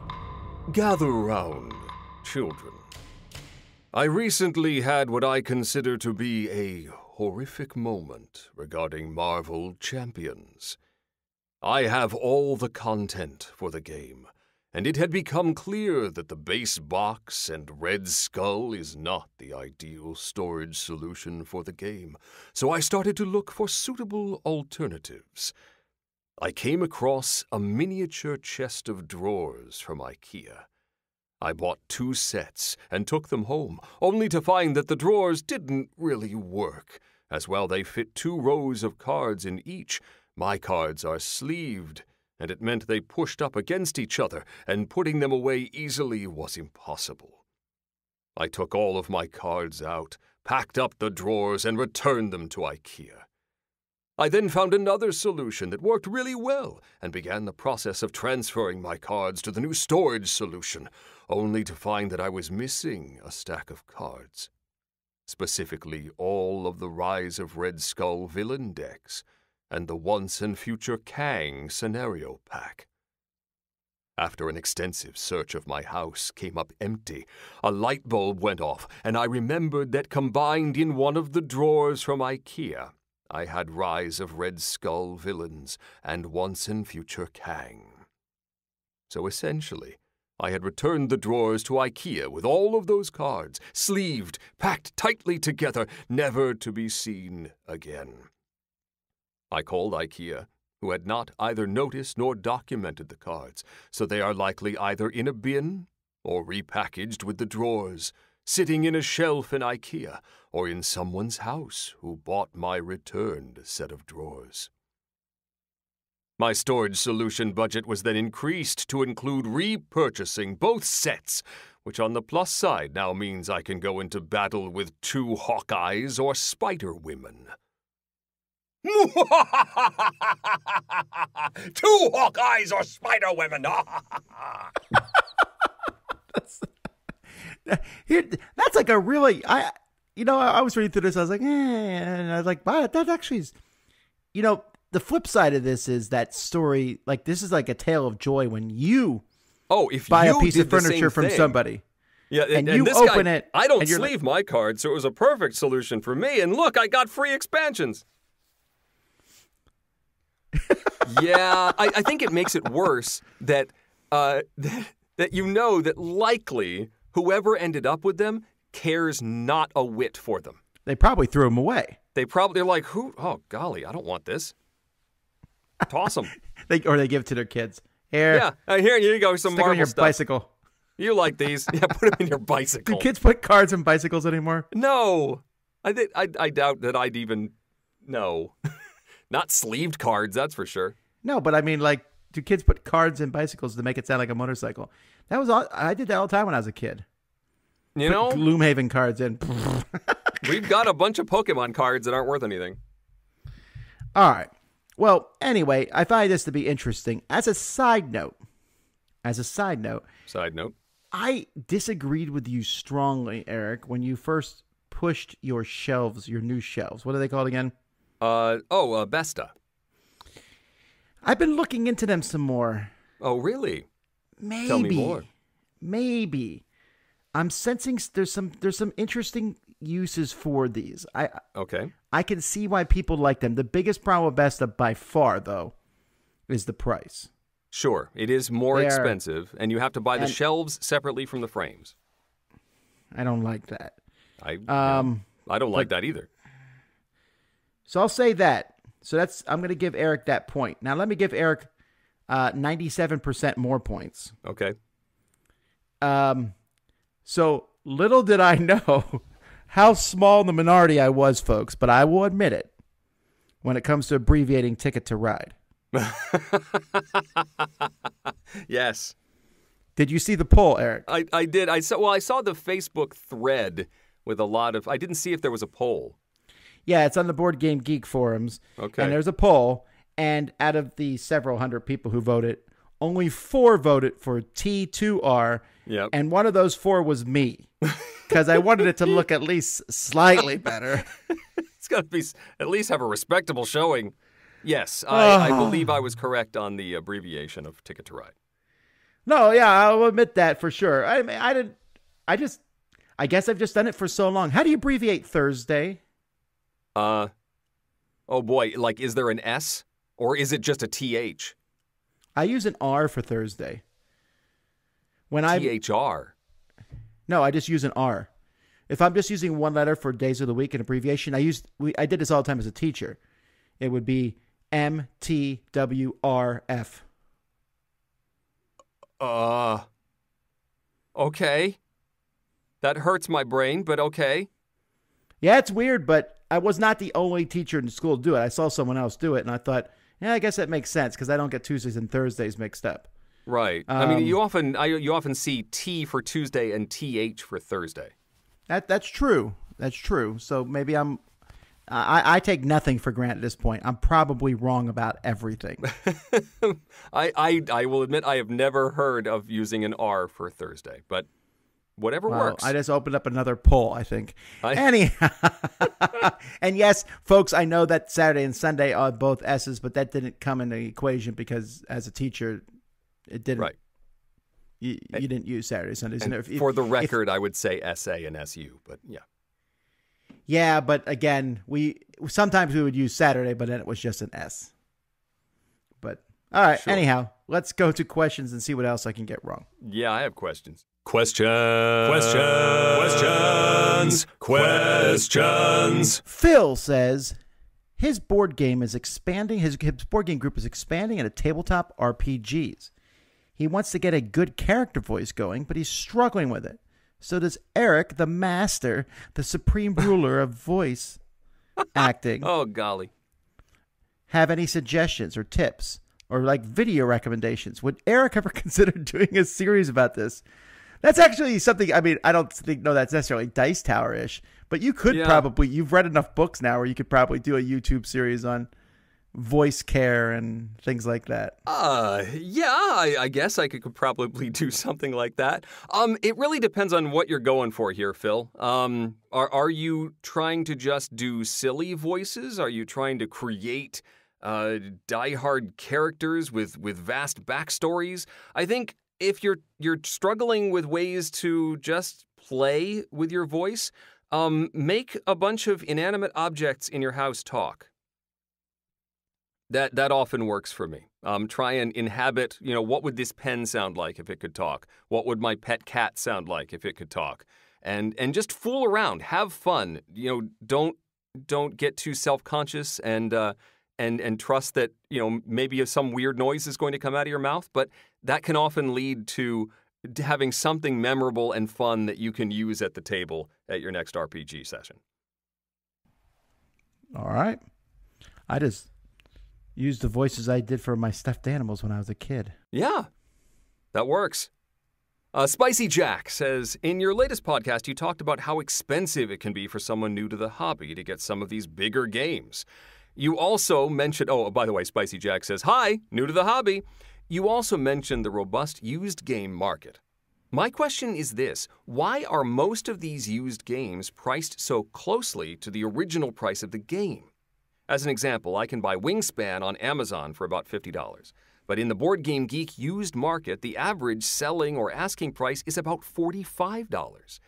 Gather round, children. I recently had what I consider to be a horrific moment regarding Marvel Champions. I have all the content for the game and it had become clear that the base box and Red Skull is not the ideal storage solution for the game, so I started to look for suitable alternatives. I came across a miniature chest of drawers from IKEA. I bought two sets and took them home, only to find that the drawers didn't really work, as well they fit two rows of cards in each. My cards are sleeved and it meant they pushed up against each other, and putting them away easily was impossible. I took all of my cards out, packed up the drawers, and returned them to IKEA. I then found another solution that worked really well and began the process of transferring my cards to the new storage solution, only to find that I was missing a stack of cards. Specifically, all of the Rise of Red Skull villain decks and the once and future Kang scenario pack. After an extensive search of my house came up empty, a light bulb went off, and I remembered that combined in one of the drawers from IKEA, I had Rise of Red Skull villains and Once and Future Kang. So essentially, I had returned the drawers to IKEA with all of those cards, sleeved, packed tightly together, never to be seen again. I called IKEA, who had not either noticed nor documented the cards, so they are likely either in a bin or repackaged with the drawers, sitting in a shelf in IKEA or in someone's house who bought my returned set of drawers. My storage solution budget was then increased to include repurchasing both sets, which on the plus side now means I can go into battle with two Hawkeyes or Spider Women. two Hawkeyes or Spider Women! Here, that's like a really I. You know, I, was reading through this. I was like, eh, and I was like, but that actually is. You know, the flip side of this is that story. Like, this is like a tale of joy when you oh, if buy you a piece of furniture from thing- somebody. Yeah, and and, you this open guy, it, I don't and you're like- my card, so it was a perfect solution for me. And look, I got free expansions. Yeah, I, I think it makes it worse that, uh, that that you know that likely whoever ended up with them cares not a whit for them. They probably threw them away. They probably they're like, who? Oh golly, I don't want this. Toss them. They or they give it to their kids. Here, yeah, uh, here you go. Some stick on your stuff. bicycle. You like these? Yeah, put them in your bicycle. Do kids put cards in bicycles anymore? No, I think I, I doubt that I'd even no, not sleeved cards. That's for sure. No, but I mean, like, do kids put cards in bicycles to make it sound like a motorcycle? That was all. I did that all the time when I was a kid. You Put know, Gloomhaven cards in. we've got a bunch of Pokemon cards that aren't worth anything. All right. Well, anyway, I find this to be interesting. As a side note, as a side note, Side note. I disagreed with you strongly, Eric, when you first pushed your shelves, your new shelves. What are they called again? Uh oh, uh, Besta. I've been looking into them some more. Oh really? Maybe. Tell me more. Maybe. I'm sensing there's some there's some interesting uses for these. I Okay. I can see why people like them. The biggest problem with Besta by far though is the price. Sure, it is more They are- expensive, and you have to buy the shelves separately from the frames. I don't like that. I Um I don't like that either. So I'll say that. So that's I'm going to give Eric that point. Now let me give Eric uh, 97% more points. Okay. Um, so little did I know how small the minority I was, folks, but I will admit it when it comes to abbreviating ticket to ride. Yes. Did you see the poll, Eric? I, I did. I saw well, I saw the Facebook thread with a lot of I didn't see if there was a poll. Yeah, it's on the Board Game Geek forums. Okay. And there's a poll, and out of the several hundred people who voted, only four voted for T2R. Yep. And one of those four was me. Because I wanted it to look at least slightly better. It's got to be at least have a respectable showing. Yes, I, I ah. believe I was correct on the abbreviation of Ticket to Ride. No, yeah, I'll admit that for sure. I mean, I didn't. I just. I guess I've just done it for so long. How do you abbreviate Thursday? Uh, oh boy, like is there an S or is it just a TH? I use an R for Thursday. When I THR. no, I just use an R. If I'm just using one letter for days of the week, an abbreviation, I used. We, I did this all the time as a teacher. It would be M T W R F. Uh, okay. That hurts my brain, but okay. Yeah, it's weird, but I was not the only teacher in school to do it. I saw someone else do it, and I thought, yeah, I guess that makes sense because I don't get Tuesdays and Thursdays mixed up. Right. I mean, Um, you often I, you often see T for Tuesday and TH for Thursday. That that's true. That's true. So maybe I'm. I, I take nothing for granted at this point. I'm probably wrong about everything. I, I I will admit I have never heard of using an R for Thursday, but whatever Wow, works. I just opened up another poll, I think. I- Anyhow. and yes, folks, I know that Saturday and Sunday are both S's, but that didn't come in the equation because as a teacher, it didn't. Right. You, eh. you didn't use Saturday, Sundays. And if- if- for the if- record, I would say SA and SU, but yeah. yeah, but again, we sometimes we would use Saturday, but then it was just an S. But all right. Sure. Anyhow, let's go to questions and see what else I can get wrong. Yeah, I have questions. Question. Questions. Questions. Questions Phil says his board game is expanding. His, his board game group is expanding into tabletop RPGs. He wants to get a good character voice going, but he's struggling with it. So does Eric, the master, the supreme ruler of voice acting, Oh, golly. have any suggestions or tips or like video recommendations? Would Eric ever consider doing a series about this? That's actually something. I mean, I don't think no, that's necessarily Dice Tower ish, but you could Yeah. probably. You've read enough books now where you could probably do a YouTube series on voice care and things like that. Uh, yeah, I, I guess I could, could probably do something like that. Um, it really depends on what you're going for here, Phil. Um, are are you trying to just do silly voices? Are you trying to create uh, diehard characters with with vast backstories? I think if you're you're struggling with ways to just play with your voice, um, make a bunch of inanimate objects in your house talk. That that often works for me. Um, try and inhabit. You know, what would this pen sound like if it could talk? What would my pet cat sound like if it could talk? And and just fool around, have fun. You know, don't don't get too self conscious and uh, and and trust that you know maybe some weird noise is going to come out of your mouth. But that can often lead to having something memorable and fun that you can use at the table at your next RPG session. All right, I just used the voices I did for my stuffed animals when I was a kid. Yeah, that works. Uh, Spicy Jack says In your latest podcast, you talked about how expensive it can be for someone new to the hobby to get some of these bigger games. You also mentioned, oh, by the way, Spicy Jack says, Hi, new to the hobby. You also mentioned the robust used game market. My question is this Why are most of these used games priced so closely to the original price of the game? As an example, I can buy Wingspan on Amazon for about $50. But in the Board Game Geek used market, the average selling or asking price is about $45.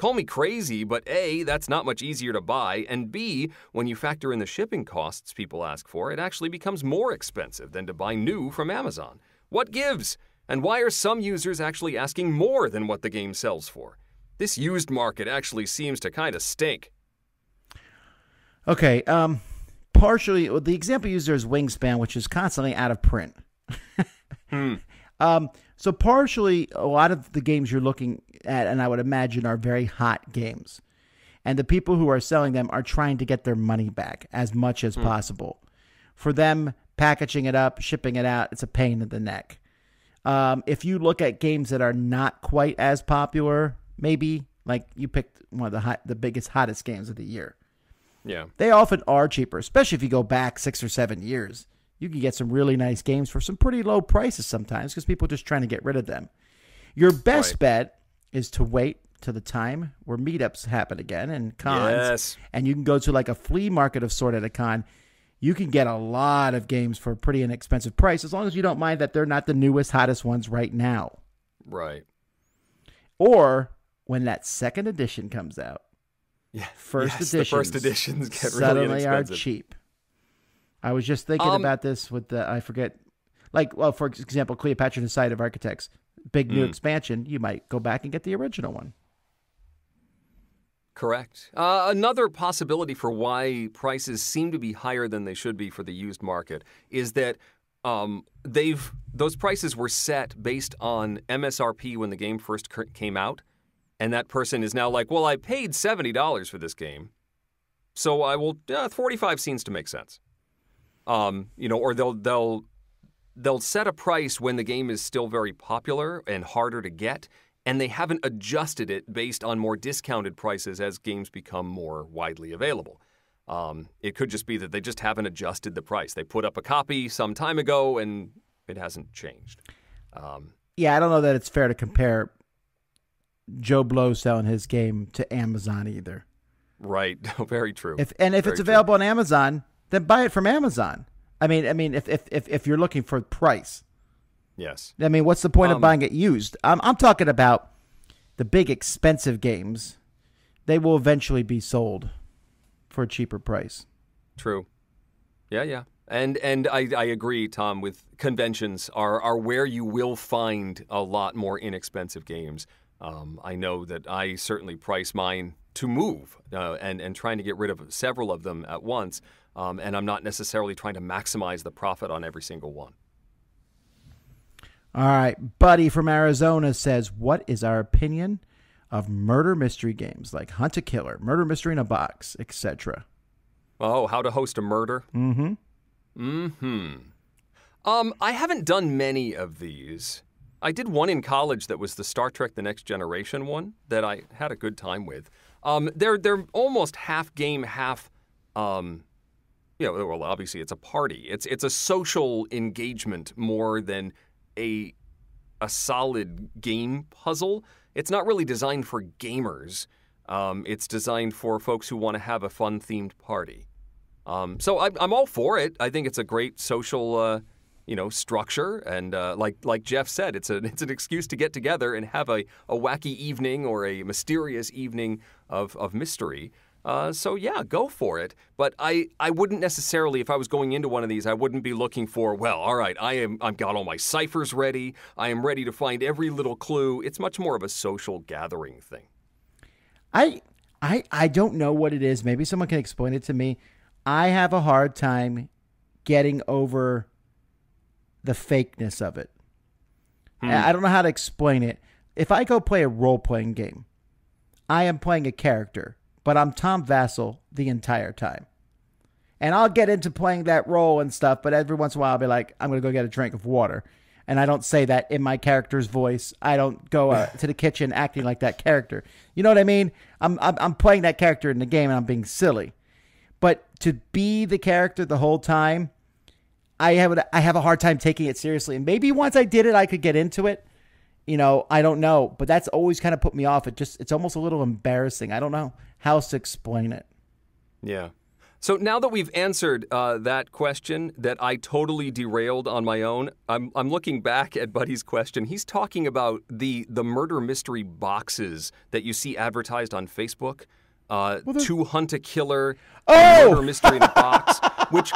Call me crazy, but A, that's not much easier to buy, and B, when you factor in the shipping costs people ask for, it actually becomes more expensive than to buy new from Amazon. What gives? And why are some users actually asking more than what the game sells for? This used market actually seems to kind of stink. Okay, um, partially well, the example user is Wingspan, which is constantly out of print. hmm. Um, so partially, a lot of the games you're looking at, and I would imagine, are very hot games, and the people who are selling them are trying to get their money back as much as possible. For them, packaging it up, shipping it out, it's a pain in the neck. Um, if you look at games that are not quite as popular, maybe like you picked one of the hot, the biggest, hottest games of the year Yeah. they often are cheaper, especially if you go back six or seven years. You can get some really nice games for some pretty low prices sometimes because people are just trying to get rid of them. Your best Right. bet is to wait to the time where meetups happen again and cons. Yes. And you can go to like a flea market of sort at a con. You can get a lot of games for a pretty inexpensive price as long as you don't mind that they're not the newest, hottest ones right now. Right. Or when that second edition comes out. Yeah. First yes, editions first editions get really suddenly are cheap. I was just thinking Um, about this with the I forget, like well, for example, Cleopatra: The Society of Architects, big new Mm. expansion. You might go back and get the original one. Correct. Uh, another possibility for why prices seem to be higher than they should be for the used market is that um, they've those prices were set based on MSRP when the game first came out, and that person is now like, "Well, I paid seventy dollars for this game, so I will." Uh, Forty-five seems to make sense. Um, you know, or they'll they'll they'll set a price when the game is still very popular and harder to get, and they haven't adjusted it based on more discounted prices as games become more widely available. Um, it could just be that they just haven't adjusted the price. They put up a copy some time ago and it hasn't changed. Um, Yeah, I don't know that it's fair to compare Joe Blow selling his game to Amazon either. Right. Very true. If and if Very it's true. available on Amazon, then buy it from Amazon. I mean, I mean, if if if, if you're looking for price, Yes. I mean, what's the point of Um, buying it used? I'm I'm talking about the big expensive games. They will eventually be sold for a cheaper price. True. Yeah, yeah. And and I, I agree, Tom, with conventions are, are where you will find a lot more inexpensive games. Um, I know that I certainly price mine to move uh, and, and trying to get rid of several of them at once. Um, and I'm not necessarily trying to maximize the profit on every single one. All right, Buddy from Arizona says, "What is our opinion of murder mystery games like Hunt a Killer, Murder Mystery in a Box, etc.?" Oh, how to host a murder? Mm-hmm. Mm-hmm. Um, I haven't done many of these. I did one in college that was the Star Trek: The Next Generation one that I had a good time with. Um, they're they're almost half game, half. Um, know, well, obviously it's a party. It's it's a social engagement more than a a solid game puzzle. It's not really designed for gamers. Um, it's designed for folks who want to have a fun themed party. Um, so I, I'm all for it. I think it's a great social, uh, you know, structure, and uh, like like Geoff said, it's an it's an excuse to get together and have a, a wacky evening or a mysterious evening of of mystery. Uh, so yeah, go for it. But I, I wouldn't necessarily, if I was going into one of these, I wouldn't be looking for. Well, all right, I am I've got all my ciphers ready. I am ready to find every little clue. It's much more of a social gathering thing. I I I don't know what it is. Maybe someone can explain it to me. I have a hard time getting over the fakeness of it. I I don't know how to explain it. If I go play a role playing game, I am playing a character, but I'm Tom Vasel the entire time. And I'll get into playing that role and stuff, but every once in a while I'll be like, I'm going to go get a drink of water. And I don't say that in my character's voice. I don't go uh, to the kitchen acting like that character. You know what I mean? I'm, I'm I'm playing that character in the game and I'm being silly. But to be the character the whole time, I have I have a hard time taking it seriously. And maybe once I did it, I could get into it. You know, I don't know, but that's always kind of put me off. It just it's almost a little embarrassing. I don't know how else to explain it. Yeah. So now that we've answered uh, that question that I totally derailed on my own, I'm, I'm looking back at Buddy's question. He's talking about the the murder mystery boxes that you see advertised on Facebook. Uh, to hunt a killer, Oh! murder mystery in a box, which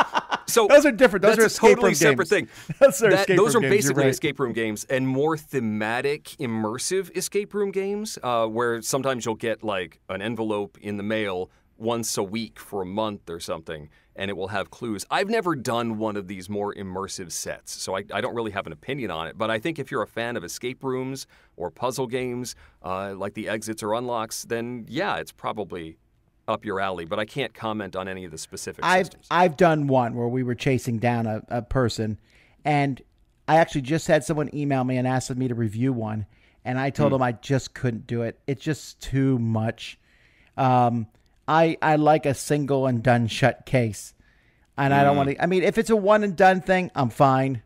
so Those are different. Those are a totally separate games. thing. Those are That- escape those room are games, basically right. escape room games and more thematic, immersive escape room games, uh, where sometimes you'll get like an envelope in the mail once a week for a month or something, and it will have clues. I've never done one of these more immersive sets, so I, I don't really have an opinion on it. But I think if you're a fan of escape rooms or puzzle games, uh, like the exits or unlocks, then yeah, it's probably up your alley. But I can't comment on any of the specific I've systems. I've done one where we were chasing down a, a person, and I actually just had someone email me and asked me to review one, and I told them I just couldn't do it. It's just too much. Um, I I like a single and done shut case, and I don't want to. I mean, if it's a one and done thing, I'm fine.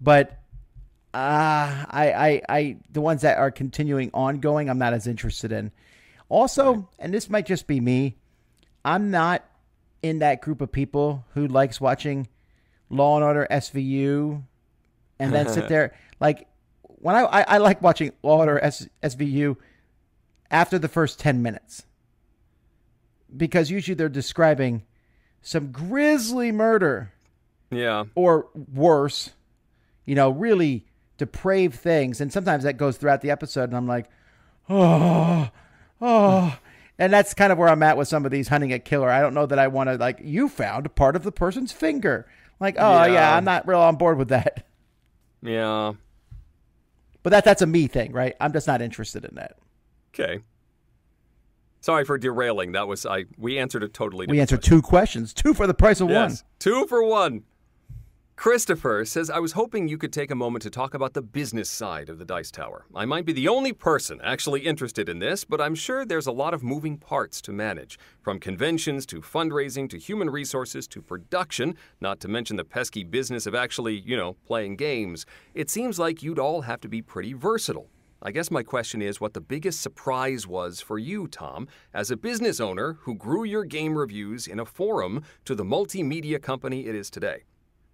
But uh, I, I, I, the ones that are continuing ongoing, I'm not as interested in. Also, and this might just be me, I'm not in that group of people who likes watching Law and Order SVU and then sit there like when I, I, I like watching Law and Order S, SVU after the first 10 minutes because usually they're describing some grisly murder yeah. or worse, you know, really depraved things. And sometimes that goes throughout the episode, and I'm like, oh, oh. And that's kind of where I'm at with some of these hunting a killer. I don't know that I want to, like, you found part of the person's finger. Like, oh, yeah, Yeah. I'm not real on board with that. Yeah. But that that's a me thing, right? I'm just not interested in that. Okay. Sorry for derailing. That was I. We answered a totally. We answered two questions, two for the price of one. Two for one. Christopher says, I was hoping you could take a moment to talk about the business side of the Dice Tower. I might be the only person actually interested in this, but I'm sure there's a lot of moving parts to manage. From conventions to fundraising to human resources to production, not to mention the pesky business of actually, you know, playing games. It seems like you'd all have to be pretty versatile. I guess my question is what the biggest surprise was for you, Tom, as a business owner who grew your game reviews in a forum to the multimedia company it is today.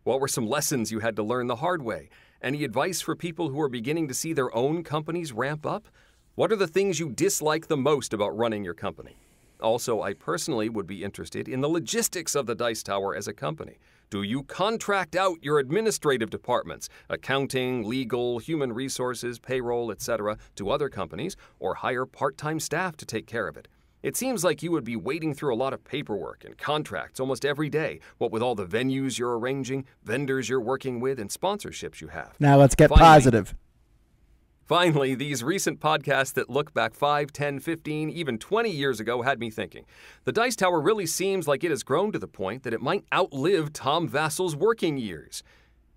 What were some lessons you had to learn the hard way? Any advice for people who are beginning to see their own companies ramp up? What are the things you dislike the most about running your company? Also, I personally would be interested in the logistics of the Dice Tower as a company. Do you contract out your administrative departments, accounting, legal, human resources, payroll, etc., to other companies, or hire part time staff to take care of it? It seems like you would be wading through a lot of paperwork and contracts almost every day, what with all the venues you're arranging, vendors you're working with, and sponsorships you have. Now let's get Finally- positive. Finally, these recent podcasts that look back 5, 10, 15, even 20 years ago had me thinking. The Dice Tower really seems like it has grown to the point that it might outlive Tom Vasel's working years.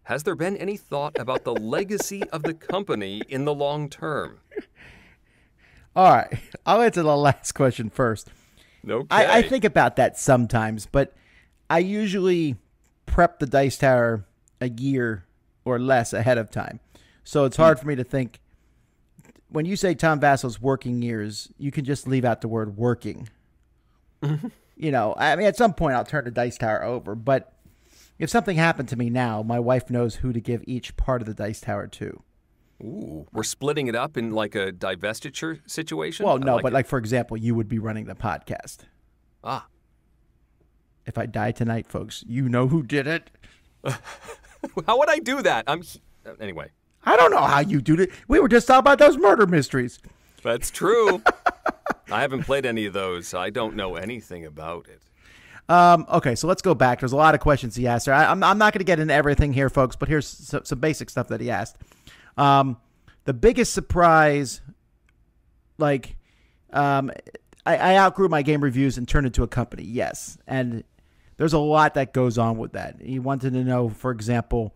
Has there been any thought about the legacy of the company in the long term? All right, I'll answer the last question first. Okay. I, I think about that sometimes, but I usually prep the dice tower a year or less ahead of time. So it's hard for me to think. When you say Tom Vasel's working years, you can just leave out the word working. Mm-hmm. You know, I mean, at some point I'll turn the dice tower over, but if something happened to me now, my wife knows who to give each part of the dice tower to. Ooh, we're splitting it up in like a divestiture situation? Well, no, like but it. like for example, you would be running the podcast. Ah. If I die tonight, folks, you know who did it. How would I do that? I'm. Anyway, I don't know how you do it. We were just talking about those murder mysteries. that's true. I haven't played any of those, so I don't know anything about it. Um, okay, so let's go back. There's a lot of questions he asked. I, I'm, I'm not going to get into everything here, folks, but here's some, some basic stuff that he asked. Um, the biggest surprise, like, um, I, I outgrew my game reviews and turned into a company. Yes, and there's a lot that goes on with that. He wanted to know, for example,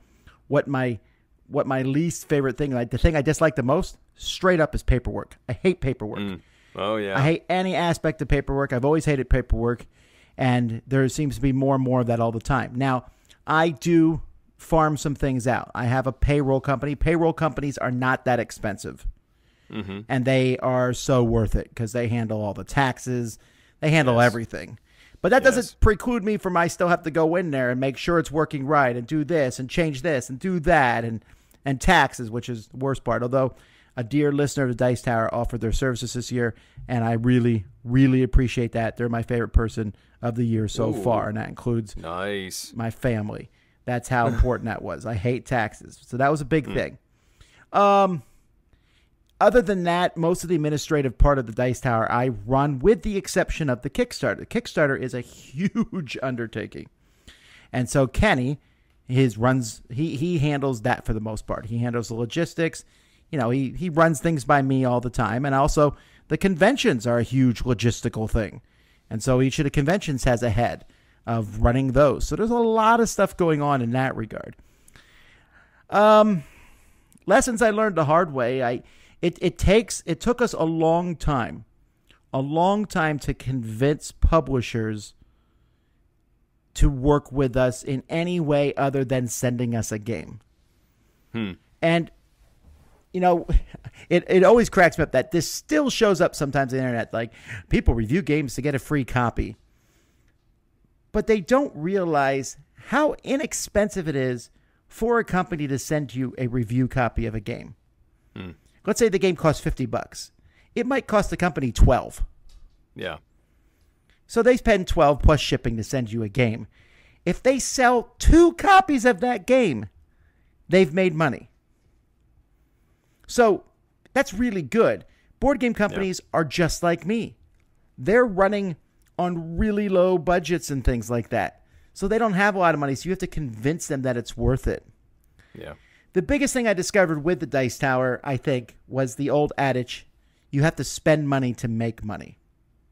what my what my least favorite thing, like the thing I dislike the most, straight up is paperwork. I hate paperwork. Oh yeah. I hate any aspect of paperwork. I've always hated paperwork, and there seems to be more and more of that all the time. Now, I do farm some things out. I have a payroll company. Payroll companies are not that expensive, mm-hmm. and they are so worth it because they handle all the taxes, they handle everything. But that Yes. doesn't preclude me from I still have to go in there and make sure it's working right and do this and change this and do that and and taxes, which is the worst part. Although a dear listener to Dice Tower offered their services this year, and I really, really appreciate that. They're my favorite person of the year so far, and that includes nice. my family. That's how important that was. I hate taxes, so that was a big thing. Um, other than that, most of the administrative part of the Dice Tower I run, with the exception of the Kickstarter. The Kickstarter is a huge undertaking, and so Kenny, his runs he he handles that for the most part. He handles the logistics. You know, he he runs things by me all the time, and also the conventions are a huge logistical thing, and so each of the conventions has a head of running those. So there's a lot of stuff going on in that regard. Um, lessons I learned the hard way. I it it takes it took us a long time, a long time to convince publishers to work with us in any way other than sending us a game. And you know, it, it always cracks me up that this still shows up sometimes on the internet. Like people review games to get a free copy, but they don't realize how inexpensive it is for a company to send you a review copy of a game. Hmm. Let's say the game costs 50 bucks. It might cost the company 12. Yeah. So they spend 12 plus shipping to send you a game. If they sell two copies of that game, they've made money. So that's really good. Board game companies are just like me. They're running on really low budgets and things like that. So they don't have a lot of money. So you have to convince them that it's worth it. Yeah. The biggest thing I discovered with the Dice Tower, I think, was the old adage you have to spend money to make money.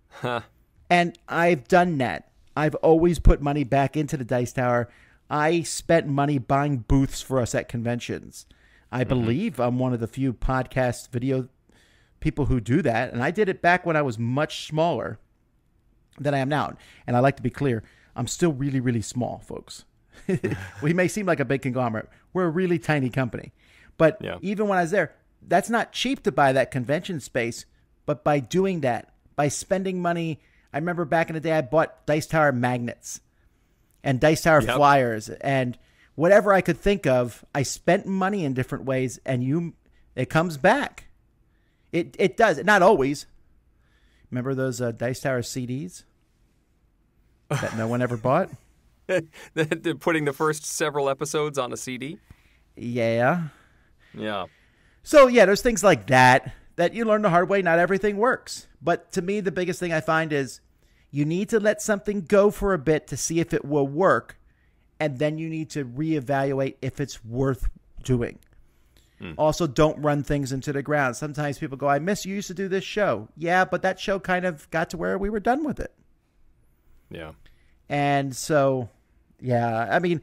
Huh. And I've done that. I've always put money back into the Dice Tower. I spent money buying booths for us at conventions. I mm-hmm. believe I'm one of the few podcast video people who do that. And I did it back when I was much smaller than I am now. And I like to be clear, I'm still really, really small, folks. we may seem like a big conglomerate. We're a really tiny company. But Yeah. even when I was there, that's not cheap to buy that convention space, but by doing that, by spending money, I remember back in the day I bought Dice Tower magnets and Dice Tower Yep. flyers and whatever I could think of, I spent money in different ways and you it comes back. It it does, not always. Remember those uh, Dice Tower CDs that no one ever bought? Putting the first several episodes on a CD. Yeah. Yeah. So yeah, there's things like that that you learn the hard way. Not everything works, but to me, the biggest thing I find is you need to let something go for a bit to see if it will work, and then you need to reevaluate if it's worth doing. Mm. Also, don't run things into the ground. Sometimes people go, "I miss you used to do this show." Yeah, but that show kind of got to where we were done with it. Yeah. And so, yeah, I mean,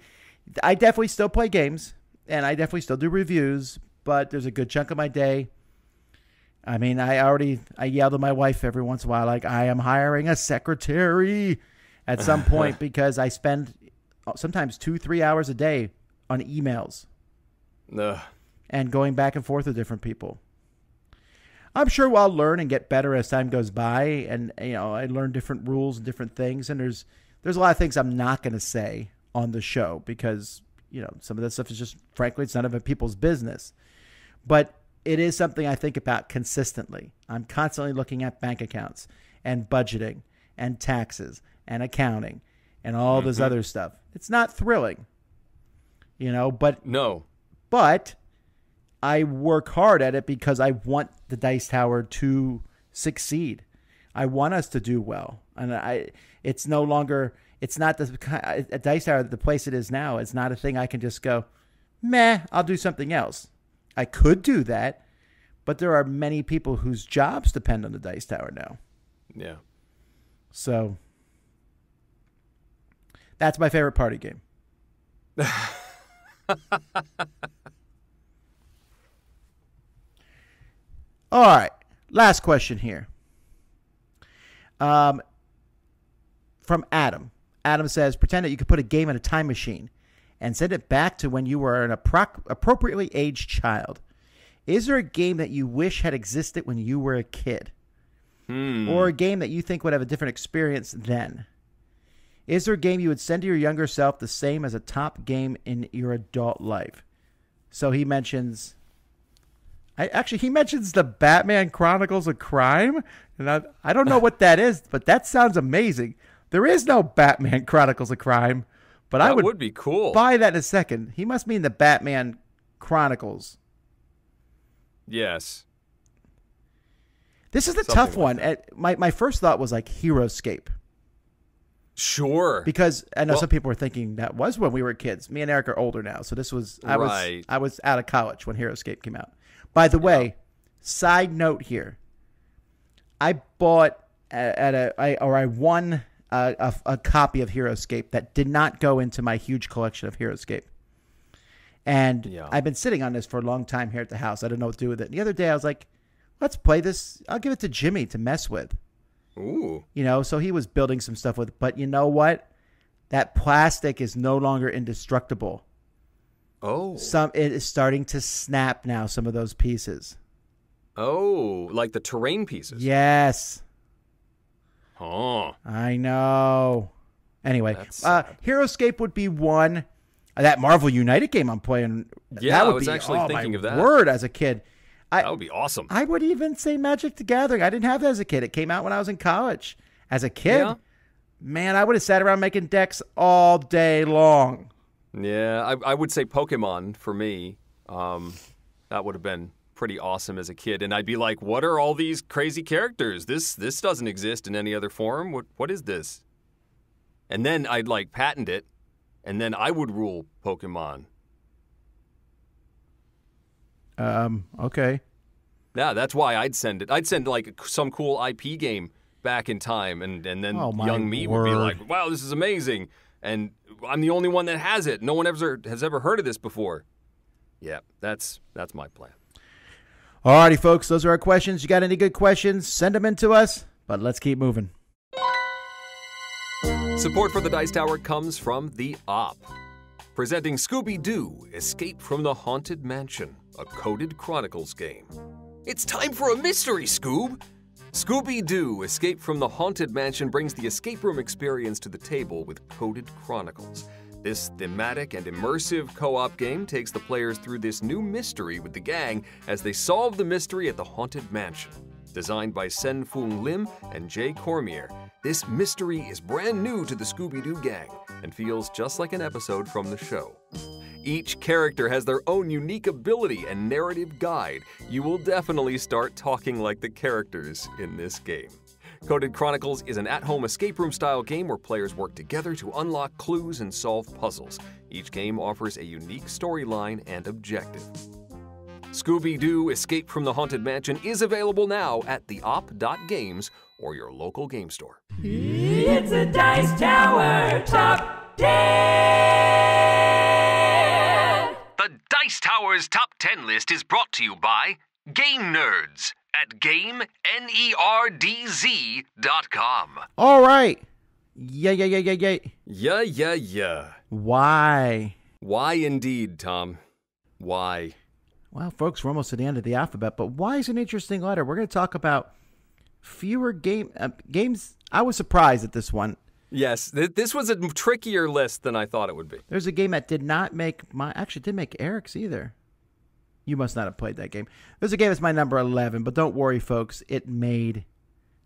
I definitely still play games and I definitely still do reviews, but there's a good chunk of my day. I mean, I already I yelled at my wife every once in a while, like I am hiring a secretary at some point because I spend uh, sometimes two, three hours a day on emails Ugh. And going back and forth with different people. I'm sure I'll learn and get better as time goes by, and you know I learn different rules and different things. And there's there's a lot of things I'm not going to say on the show because you know some of that stuff is just frankly it's none of people's business. But it is something I think about consistently. I'm constantly looking at bank accounts and budgeting and taxes and accounting and all this mm-hmm. other stuff. It's not thrilling, you know, but No. but I work hard at it because I want the Dice Tower to succeed. I want us to do well, and I. It's no longer. It's not the a Dice Tower. The place it is now. It's not a thing I can just go, meh. I'll do something else. I could do that, but there are many people whose jobs depend on the Dice Tower now. Yeah. So that's my favorite party game. All right, last question here. Um, from Adam. Adam says, pretend that you could put a game in a time machine and send it back to when you were an appro- appropriately aged child. Is there a game that you wish had existed when you were a kid? Or a game that you think would have a different experience then? Is there a game you would send to your younger self the same as a top game in your adult life? So he mentions. I actually he mentions the Batman Chronicles of Crime, and I, I don't know what that is, but that sounds amazing. There is no Batman Chronicles of Crime, but I would, would be cool. buy that in a second. He must mean the Batman Chronicles. Yes. This is the Something tough like one. Uh, My my first thought was like Heroscape. Sure. because I know Well- some people were thinking that was when we were kids. Me and Eric are older now, so this was I was I was out of college when Heroscape came out. By the way, side note here, I bought at, at a I or I won a, a, a copy of Heroscape that did not go into my huge collection of Heroscape. And Yeah. I've been sitting on this for a long time here at the house. I don't know what to do with it. And the other day I was like, let's play this. I'll give it to Jimmy to mess with Ooh. you know so he was building some stuff with but you know what that plastic is no longer indestructible Oh. some it is starting to snap now some of those pieces Oh, like the terrain pieces. yes Oh. i know anyway uh heroscape would be one that marvel united game i'm playing Yeah, that would I was be, actually oh, thinking of that. word as a kid I, That would be awesome. I would even say Magic the Gathering. I didn't have that as a kid. It came out when I was in college. As a kid, Yeah. man, I would have sat around making decks all day long. Yeah, I, I would say Pokemon for me. Um, that would have been pretty awesome as a kid, and I'd be like, "What are all these crazy characters? This this doesn't exist in any other form. What what is this?" And then I'd like patent it, and then I would rule Pokemon. Um, okay. Yeah, that's why I'd send it. I'd send like some cool IP game back in time, and and then Oh, young me would be like, "Wow, this is amazing!" And I'm the only one that has it. No one ever has ever heard of this before. Yeah, that's that's my plan. Alrighty, folks, those are our questions. You got any good questions? Send them in to us, but let's keep moving. Support for the Dice Tower comes from The Op, presenting Scooby Doo Escape from the Haunted Mansion. a coded Chronicles game. It's time for a mystery, Scoob! Scooby Doo Escape from the Haunted Mansion brings the escape room experience to the table with Coded Chronicles. This thematic and immersive co op game takes the players through this new mystery with the gang as they solve the mystery at the Haunted Mansion. Designed by Sen-Foong Lim and Jay Cormier, this mystery is brand new to the Scooby Doo gang and feels just like an episode from the show. Each character has their own unique ability and narrative guide. You will definitely start talking like the characters in this game. Coded Chronicles is an at home escape room style game where players work together to unlock clues and solve puzzles. Each game offers a unique storyline and objective. Scooby Doo Escape from the Haunted Mansion is available now at theop.games or your local game store. It's a Dice Tower Top 10! The Dice Tower's Top 10 list is brought to you by Game Nerds at E GameNerdz.com. All right. Yeah, yeah, yeah, yeah, yeah. Yeah, yeah, yeah. Why? Why indeed, Tom? Why? Well, folks, we're almost at the end of the alphabet, but why is an interesting letter? We're going to talk about fewer game uh, games. I was surprised at this one. Yes, th- this was a trickier list than I thought it would be. There's a game that did not make my actually didn't make Eric's either. You must not have played that game. There's a game that's my number eleven, but don't worry, folks. It made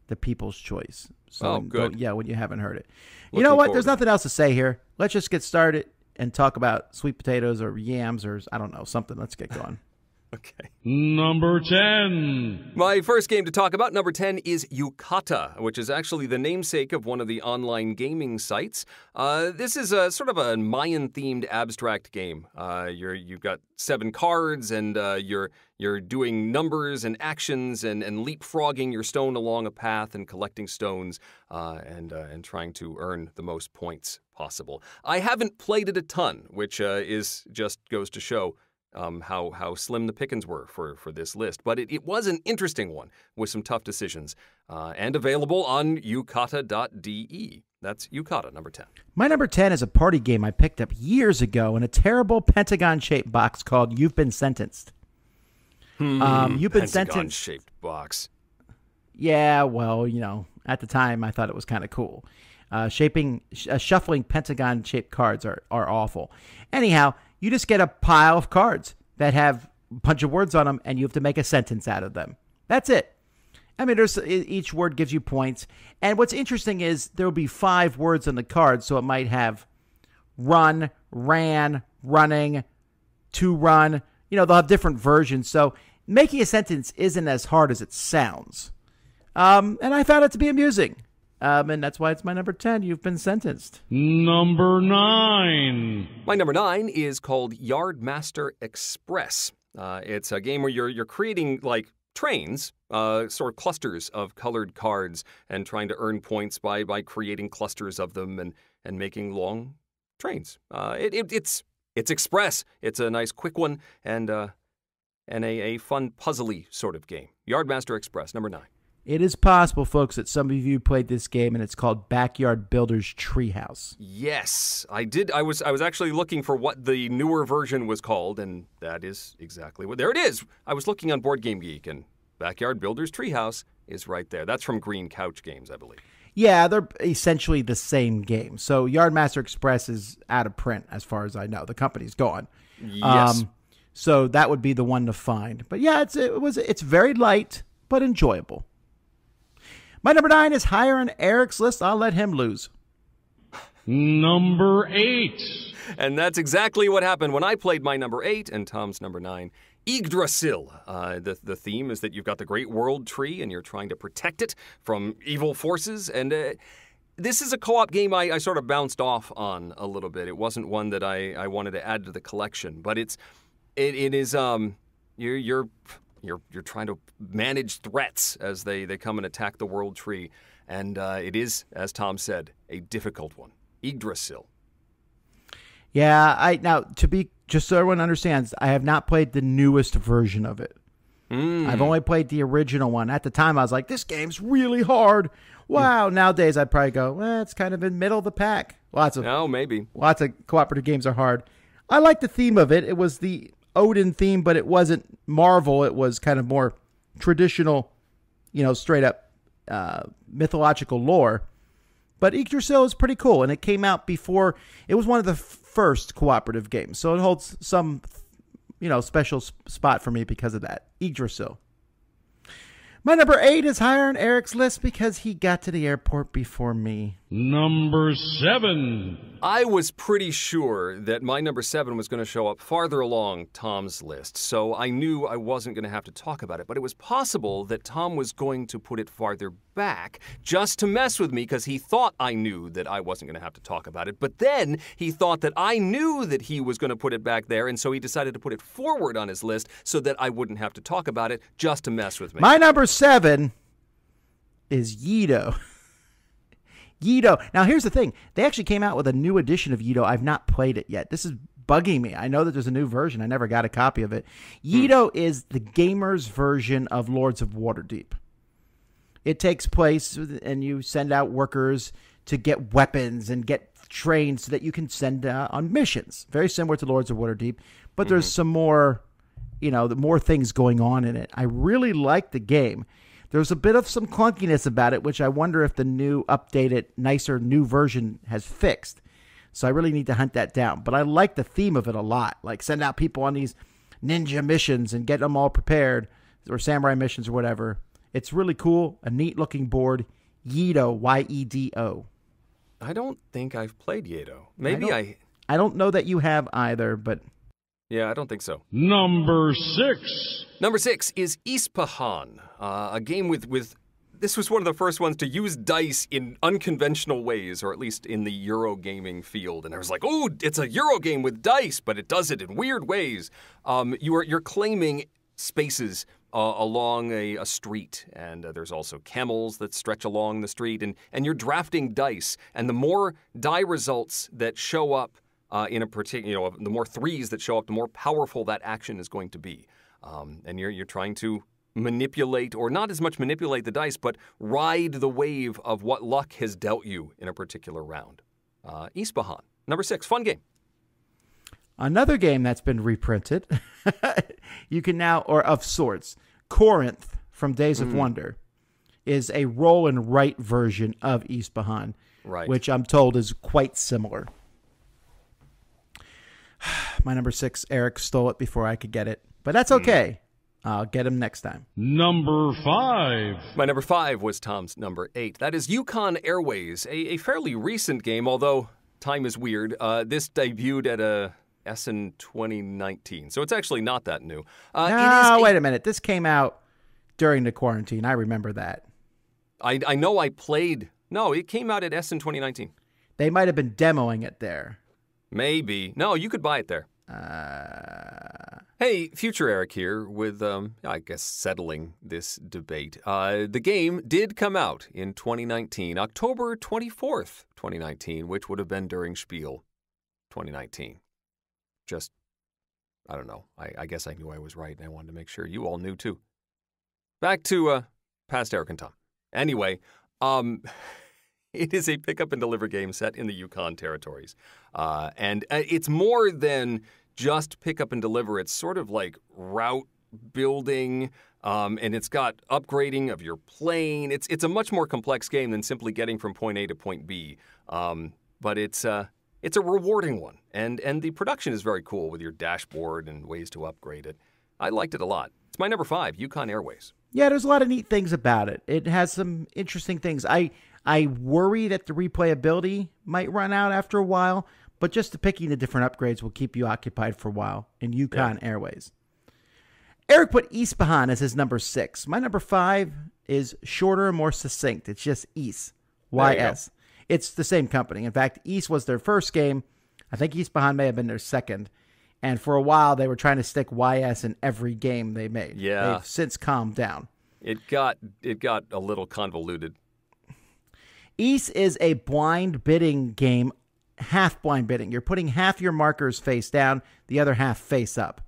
the people's choice. So Oh, good. yeah, when you haven't heard it, you know what? There's nothing else to say here. Let's just get started and talk about sweet potatoes or yams or I don't know something. Let's get going. Okay. Number 10. My first game to talk about, number 10, is Yucata, which is actually the namesake of one of the online gaming sites. Uh, this is a sort of a Mayan themed abstract game. Uh, you're, you've got seven cards, and uh, you're, you're doing numbers and actions and, and leapfrogging your stone along a path and collecting stones uh, and, uh, and trying to earn the most points possible. I haven't played it a ton, which uh, is just goes to show um, how how slim the pickings were for for this list. But it, it was an interesting one with some tough decisions, uh, and available on yucata.de. That's Yucata number ten. My number 10 is a party game I picked up years ago in a terrible pentagon shaped box called You've Been Sentenced. Um, you've been Pentagon sentenced. shaped box. Yeah, well, you know, at the time I thought it was kind of cool. Uh, shaping, sh- uh, shuffling pentagon shaped cards are, are awful. Anyhow, you just get a pile of cards that have a bunch of words on them and you have to make a sentence out of them. That's it. I mean, there's each word gives you points. And what's interesting is there will be five words on the card, so it might have run, ran, running, to run. You know, they'll have different versions. So making a sentence isn't as hard as it sounds. Um, and I found it to be amusing. Um, and that's why it's my number 10. You've been sentenced. Number 9. My number nine is called Yardmaster Express. Uh, it's a game where you're you're creating like trains, uh, sort of clusters of colored cards, and trying to earn points by by creating clusters of them and and making long trains. Uh, it, it, it's it's express. It's a nice quick one and uh, and a, a fun puzzly sort of game. Yardmaster Express number nine. It is possible, folks, that some of you played this game and it's called Backyard Builder's Treehouse. Yes, I did. I was I was actually looking for what the newer version was called, and that is exactly what. There it is. I was looking on Board Game Geek, and Backyard Builder's Treehouse is right there. That's from Green Couch Games, I believe. Yeah, they're essentially the same game. So Yardmaster Express is out of print, as far as I know. The company's gone. Yes. Um, so that would be the one to find. But yeah, it's it was it's very light but enjoyable. My number nine is higher on Eric's list. I'll let him lose. Number 8. And that's exactly what happened when I played my number eight and Tom's number nine. Yggdrasil. Uh, the, the theme is that you've got the Great World Tree and you're trying to protect it from evil forces. And uh, this is a co op game I, I sort of bounced off on a little bit. It wasn't one that I, I wanted to add to the collection, but it's it, it is um you're you're you're you're trying to manage threats as they, they come and attack the World Tree. And uh, it is, as Tom said, a difficult one. Yggdrasil. Yeah, I now to be just so everyone understands, I have not played the newest version of it. I've only played the original one. At the time, I was like, "This game's really hard." Wow. Nowadays, I'd probably go, "Well, it's kind of in middle of the pack." Lots of Oh, maybe. lots of cooperative games are hard. I like the theme of it. It was the Odin theme, but it wasn't Marvel. It was kind of more traditional, you know, straight up uh, mythological lore. But Yggdrasil is pretty cool, and it came out before. It was one of the first cooperative games, so it holds some, you know, special spot for me because of that. Yggdrasil. My number eight is higher on Eric's list because he got to the airport before me. Number seven. I was pretty sure that my number seven was going to show up farther along Tom's list, so I knew I wasn't going to have to talk about it. But it was possible that Tom was going to put it farther back just to mess with me because he thought I knew that I wasn't going to have to talk about it. But then he thought that I knew that he was going to put it back there, and so he decided to put it forward on his list so that I wouldn't have to talk about it just to mess with me. My number seven is Yedo. Yedo. Now, here's the thing. They actually came out with a new edition of Yedo. I've not played it yet. This is bugging me. I know that there's a new version. I never got a copy of it. Yedo is the gamer's version of Lords of Waterdeep. It takes place, and you send out workers to get weapons and get trained so that you can send uh, on missions. Very similar to Lords of Waterdeep, but there's some more, you know, the more things going on in it. I really like the game. There's a bit of some clunkiness about it, which I wonder if the new, updated, nicer, new version has fixed. So I really need to hunt that down. But I like the theme of it a lot. Like send out people on these ninja missions and get them all prepared, or samurai missions or whatever. It's really cool. A neat looking board. Yedo, Y E D O. I don't think I've played Yedo. Maybe don't- I. I don't know that you have either, but Yeah, I don't think so. Number six. Number six is Yspahan, uh, a game with, with. This was one of the first ones to use dice in unconventional ways, or at least in the Euro gaming field. And I was like, "Oh, it's a Euro game with dice, but it does it in weird ways." Um, you are you're claiming spaces uh, along a, a street, and uh, there's also camels that stretch along the street, and and you're drafting dice, and the more die results that show up uh, in a particular, you know, the more threes that show up, the more powerful that action is going to be. Um, and you're you're trying to manipulate, or not as much manipulate the dice, but ride the wave of what luck has dealt you in a particular round. Uh, Yspahan, number six, fun game. another game that's been reprinted. you can now, or of sorts, Corinth from Days of Wonder is a roll and write version of Yspahan, Right. which I'm told is quite similar. My number six, Eric stole it before I could get it, but that's okay. I'll get him next time. Number five. My number five was Tom's number eight. That is Yukon Airways, a, a fairly recent game, although time is weird. Uh, this debuted at a Essen 2019, so it's actually not that new. Uh, it is No, a- wait a minute. This came out during the quarantine. I remember that. I, I know I played. No, it came out at Essen 2019. They might have been demoing it there. Maybe. No, you could buy it there. Uh, Hey, future Eric here with, um, I guess, settling this debate. Uh, the game did come out in 2019, October 24th, 2019, which would have been during Spiel 2019. Just, I don't know. I, I guess I knew I was right, and I wanted to make sure you all knew too. Back to uh, past Eric and Tom. Anyway, um, it is a pick up and deliver game set in the Yukon territories. Uh, and uh, it's more than just pick up and deliver. It's sort of like route building, um, and it's got upgrading of your plane. It's it's a much more complex game than simply getting from point A to point B. Um, but it's uh, it's a rewarding one, and and the production is very cool with your dashboard and ways to upgrade it. I liked it a lot. It's my number five, Yukon Airways. Yeah, there's a lot of neat things about it. It has some interesting things. I I worry that the replayability might run out after a while, but just the picking the different upgrades will keep you occupied for a while in Yukon Airways. Eric put East Yspahan as his number six. My number five is shorter and more succinct. It's just Ys. There you go. YS. It's the same company. In fact, Ys was their first game. I think East Yspahan may have been their second. And for a while, they were trying to stick YS in every game they made. Yeah. They've since calmed down. It got it got a little convoluted. Ys is a blind bidding game, half blind bidding. You're putting half your markers face down, the other half face up.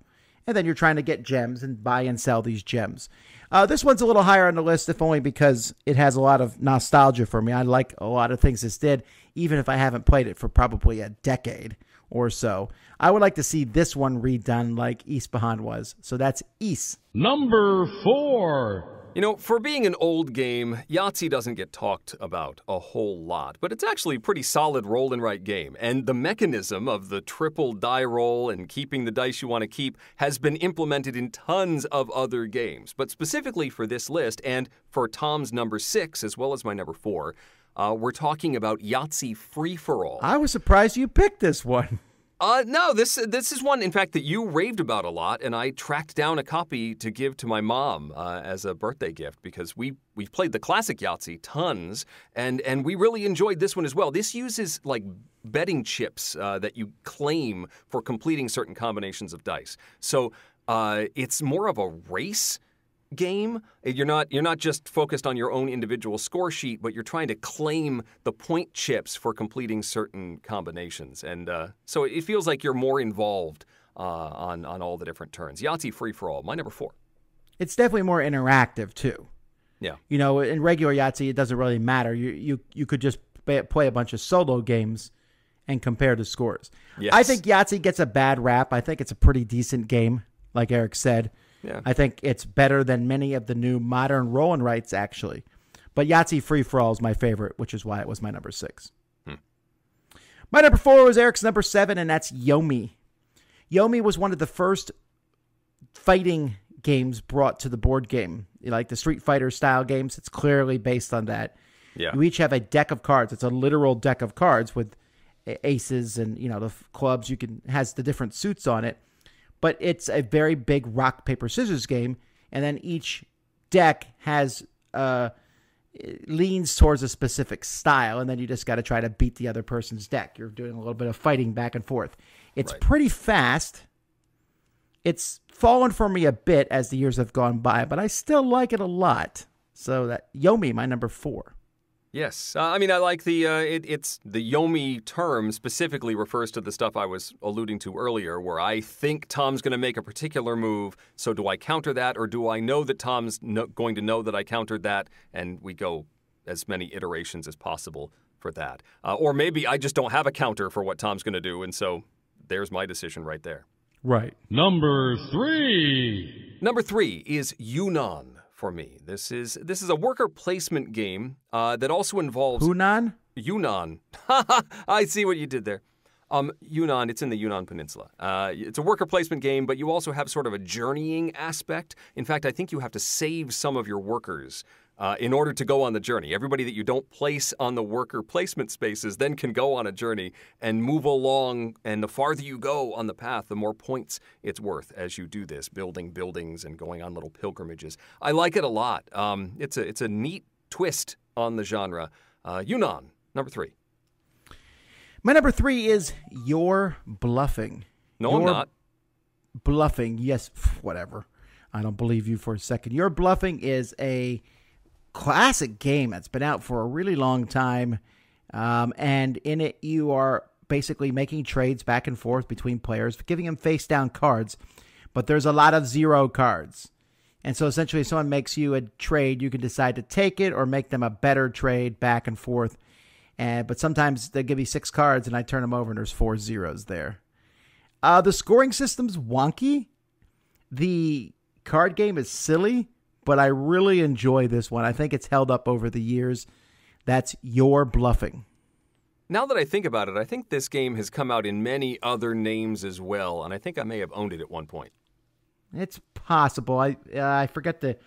And then you're trying to get gems and buy and sell these gems. Uh, this one's a little higher on the list, if only because it has a lot of nostalgia for me. I like a lot of things this did, even if I haven't played it for probably a decade or so. I would like to see this one redone like Yspahan was. So that's Ys. Number 4. You know, for being an old game, Yahtzee doesn't get talked about a whole lot, but it's actually a pretty solid roll and write game. And the mechanism of the triple die roll and keeping the dice you want to keep has been implemented in tons of other games. But specifically for this list and for Tom's number six, as well as my number four, uh, we're talking about Yahtzee Free for All. I was surprised you picked this one. Uh, no, this this is one, in fact, that you raved about a lot, and I tracked down a copy to give to my mom uh, as a birthday gift because we we've played the classic Yahtzee tons, and and we really enjoyed this one as well. This uses like betting chips uh, that you claim for completing certain combinations of dice, so uh, it's more of a race game. You're not you're not just focused on your own individual score sheet, but you're trying to claim the point chips for completing certain combinations, and uh, so it feels like you're more involved uh, on on all the different turns. Yahtzee free for all. My number four. It's definitely more interactive too. Yeah. You know, in regular Yahtzee, it doesn't really matter. You you you could just play play a bunch of solo games and compare the scores. Yes. I think Yahtzee gets a bad rap. I think it's a pretty decent game, like Eric said. Yeah. I think it's better than many of the new modern roll and rights, actually. But Yahtzee Free for All is my favorite, which is why it was my number six. Hmm. My number four was Eric's number seven, and that's Yomi. Yomi was one of the first fighting games brought to the board game, like the Street Fighter style games. It's clearly based on that. Yeah. You each have a deck of cards. It's a literal deck of cards with aces and you know the clubs. You can has the different suits on it, but it's a very big rock paper scissors game. And then each deck has uh leans towards a specific style, and then you just got to try to beat the other person's deck. You're doing a little bit of fighting back and forth. It's Right. pretty fast. It's fallen for me a bit as the years have gone by, but I still like it a lot. So that Yomi, my number four. Yes, uh, I mean I like the uh, it, it's the Yomi term specifically refers to the stuff I was alluding to earlier, where I think Tom's going to make a particular move. So do I counter that, or do I know that Tom's no, going to know that I countered that, and we go as many iterations as possible for that, uh, or maybe I just don't have a counter for what Tom's going to do, and so there's my decision right there. Right. Number 3. Number three is Yunnan for me. This is this is a worker placement game uh, that also involves Hunan? Yunnan. I see what you did there. Um, Yunnan, it's in the Yunnan Peninsula. Uh, it's a worker placement game, but you also have sort of a journeying aspect. In fact, I think you have to save some of your workers uh, in order to go on the journey. Everybody that you don't place on the worker placement spaces then can go on a journey and move along. And the farther you go on the path, the more points it's worth as you do this, building buildings and going on little pilgrimages. I like it a lot. Um, it's a it's a neat twist on the genre. Uh, Yunnan, number three. My number three is You're Bluffing. No, I'm not. Bluffing, yes, whatever. I don't believe you for a second. You're Bluffing is a classic game that's been out for a really long time. Um, and in it, you are basically making trades back and forth between players, giving them face down cards. But there's a lot of zero cards. And so essentially, if someone makes you a trade, you can decide to take it or make them a better trade back and forth. And but sometimes they give me six cards, and I turn them over, and there's four zeros there. Uh, the scoring system's wonky. The card game is silly, but I really enjoy this one. I think it's held up over the years. That's you're bluffing. Now that I think about it, I think this game has come out in many other names as well, and I think I may have owned it at one point. It's possible. I uh, I forget the.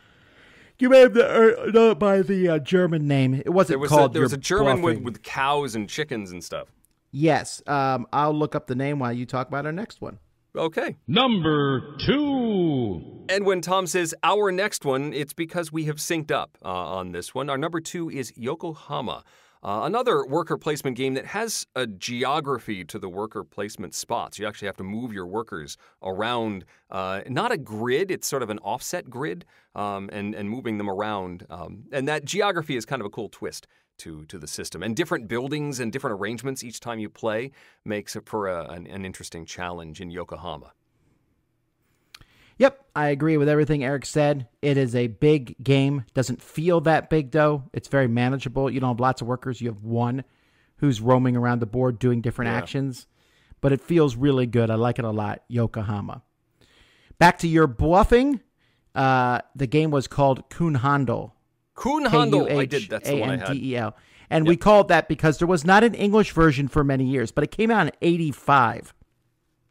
You may have the, uh, by the uh, German name. It wasn't There was called. a, there was a German with, Bluffing. with cows and chickens and stuff. Yes. Um, I'll look up the name while you talk about our next one. Okay. Number 2. And when Tom says our next one, it's because we have synced up uh, on this one. Our number two is Yokohama, uh, another worker placement game that has a geography to the worker placement spots. You actually have to move your workers around, uh, not a grid, it's sort of an offset grid, um, and, and moving them around. Um, and that geography is kind of a cool twist. To, to the system and different buildings and different arrangements each time you play makes it for a, an, an interesting challenge in Yokohama. Yep, I agree with everything Eric said. It is a big game. Doesn't feel that big though. It's very manageable. You don't have lots of workers. You have one who's roaming around the board doing different Yeah. actions. but it feels really good. I like it a lot. Yokohama. Back to you're bluffing. Uh, the game was called Kuhhandel. Kuhhandel. I did. That's the one I had. K-U-H-A-N-D-E-L. And we called that because there was not an English version for many years, but it came out in 85.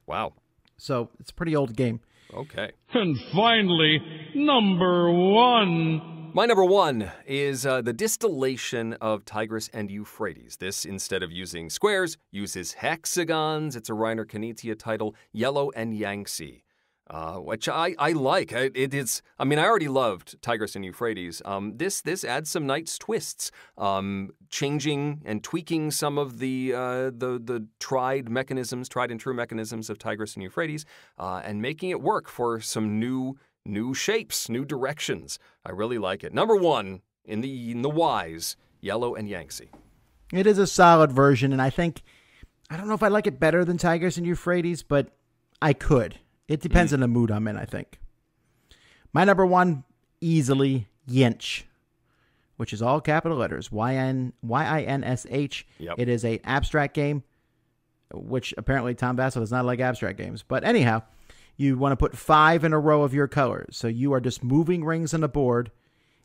Wow. So it's a pretty old game. Okay. And finally, number one. My number one is uh, the distillation of Tigris and Euphrates. This, instead of using squares, uses hexagons. It's a Reiner Knizia title, Yellow and Yangtze. Uh, which I, I like. I- It is. I mean, I already loved Tigris and Euphrates. Um, this this adds some nice twists, um, changing and tweaking some of the uh, the the tried mechanisms, tried and true mechanisms of Tigris and Euphrates, uh, and making it work for some new new shapes, new directions. I really like it. Number one in the in the wise, Yellow and Yangtze. It is a solid version, and I think I don't know if I like it better than Tigris and Euphrates, but I could. It depends mm. on the mood I'm in, I think. My number one, easily YINSH, which is all capital letters. Y N Y I N S H. Yep. It is a abstract game, which apparently Tom Vasel does not like abstract games. But anyhow, you want to put five in a row of your colors. So you are just moving rings on the board,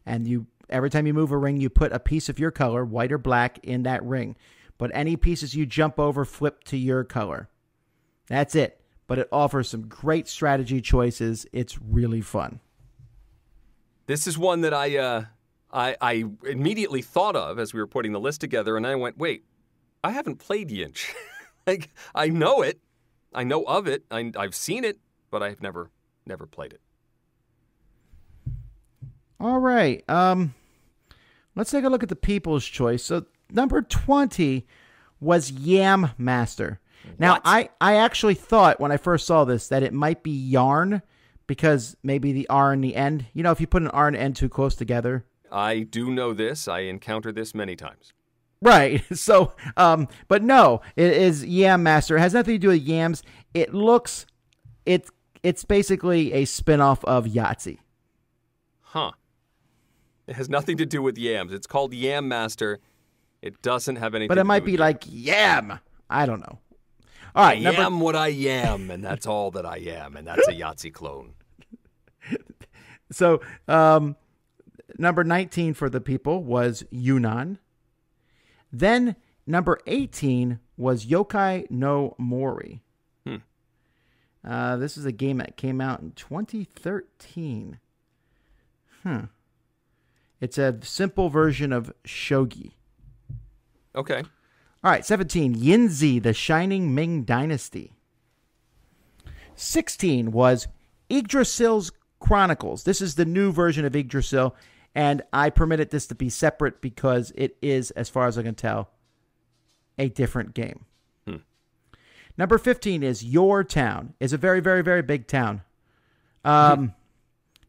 and you every time you move a ring, you put a piece of your color, white or black, in that ring. But any pieces you jump over flip to your color. That's it. But it offers some great strategy choices. It's really fun. This is one that I uh, I, I immediately thought of as we were putting the list together, and I went, "Wait, I haven't played YINSH. like I know it, I know of it, I, I've seen it, but I've never never played it." All right. Um, let's take a look at the people's choice. So number twenty was Yam Master. Now What? I I actually thought when I first saw this that it might be yarn because maybe the R and the end. You know, if you put an R and N too close together. I do know this. I encountered this many times. Right. So, um, but no, it is Yam Master. It has nothing to do with yams. It looks, it's it's basically a spin-off of Yahtzee. Huh. It has nothing to do with yams. It's called Yam Master. It doesn't have anything But it might be like yam. I don't know. All right, I number am what I am, and that's all that I am, and that's a Yahtzee clone. So, um, number 19 for the people was Yunnan. Then number 18 was Yokai no Mori. Hmm. Uh, this is a game that came out in 2013. Hmm. It's a simple version of Shogi. Okay. All right, 17, Yinzi, the Shining Ming Dynasty. 16 was Yggdrasil's Chronicles. This is the new version of Yggdrasil, and I permitted this to be separate because it is, as far as I can tell, a different game. Hmm. Number 15 is Your Town. It's a very, very, very big town. Um,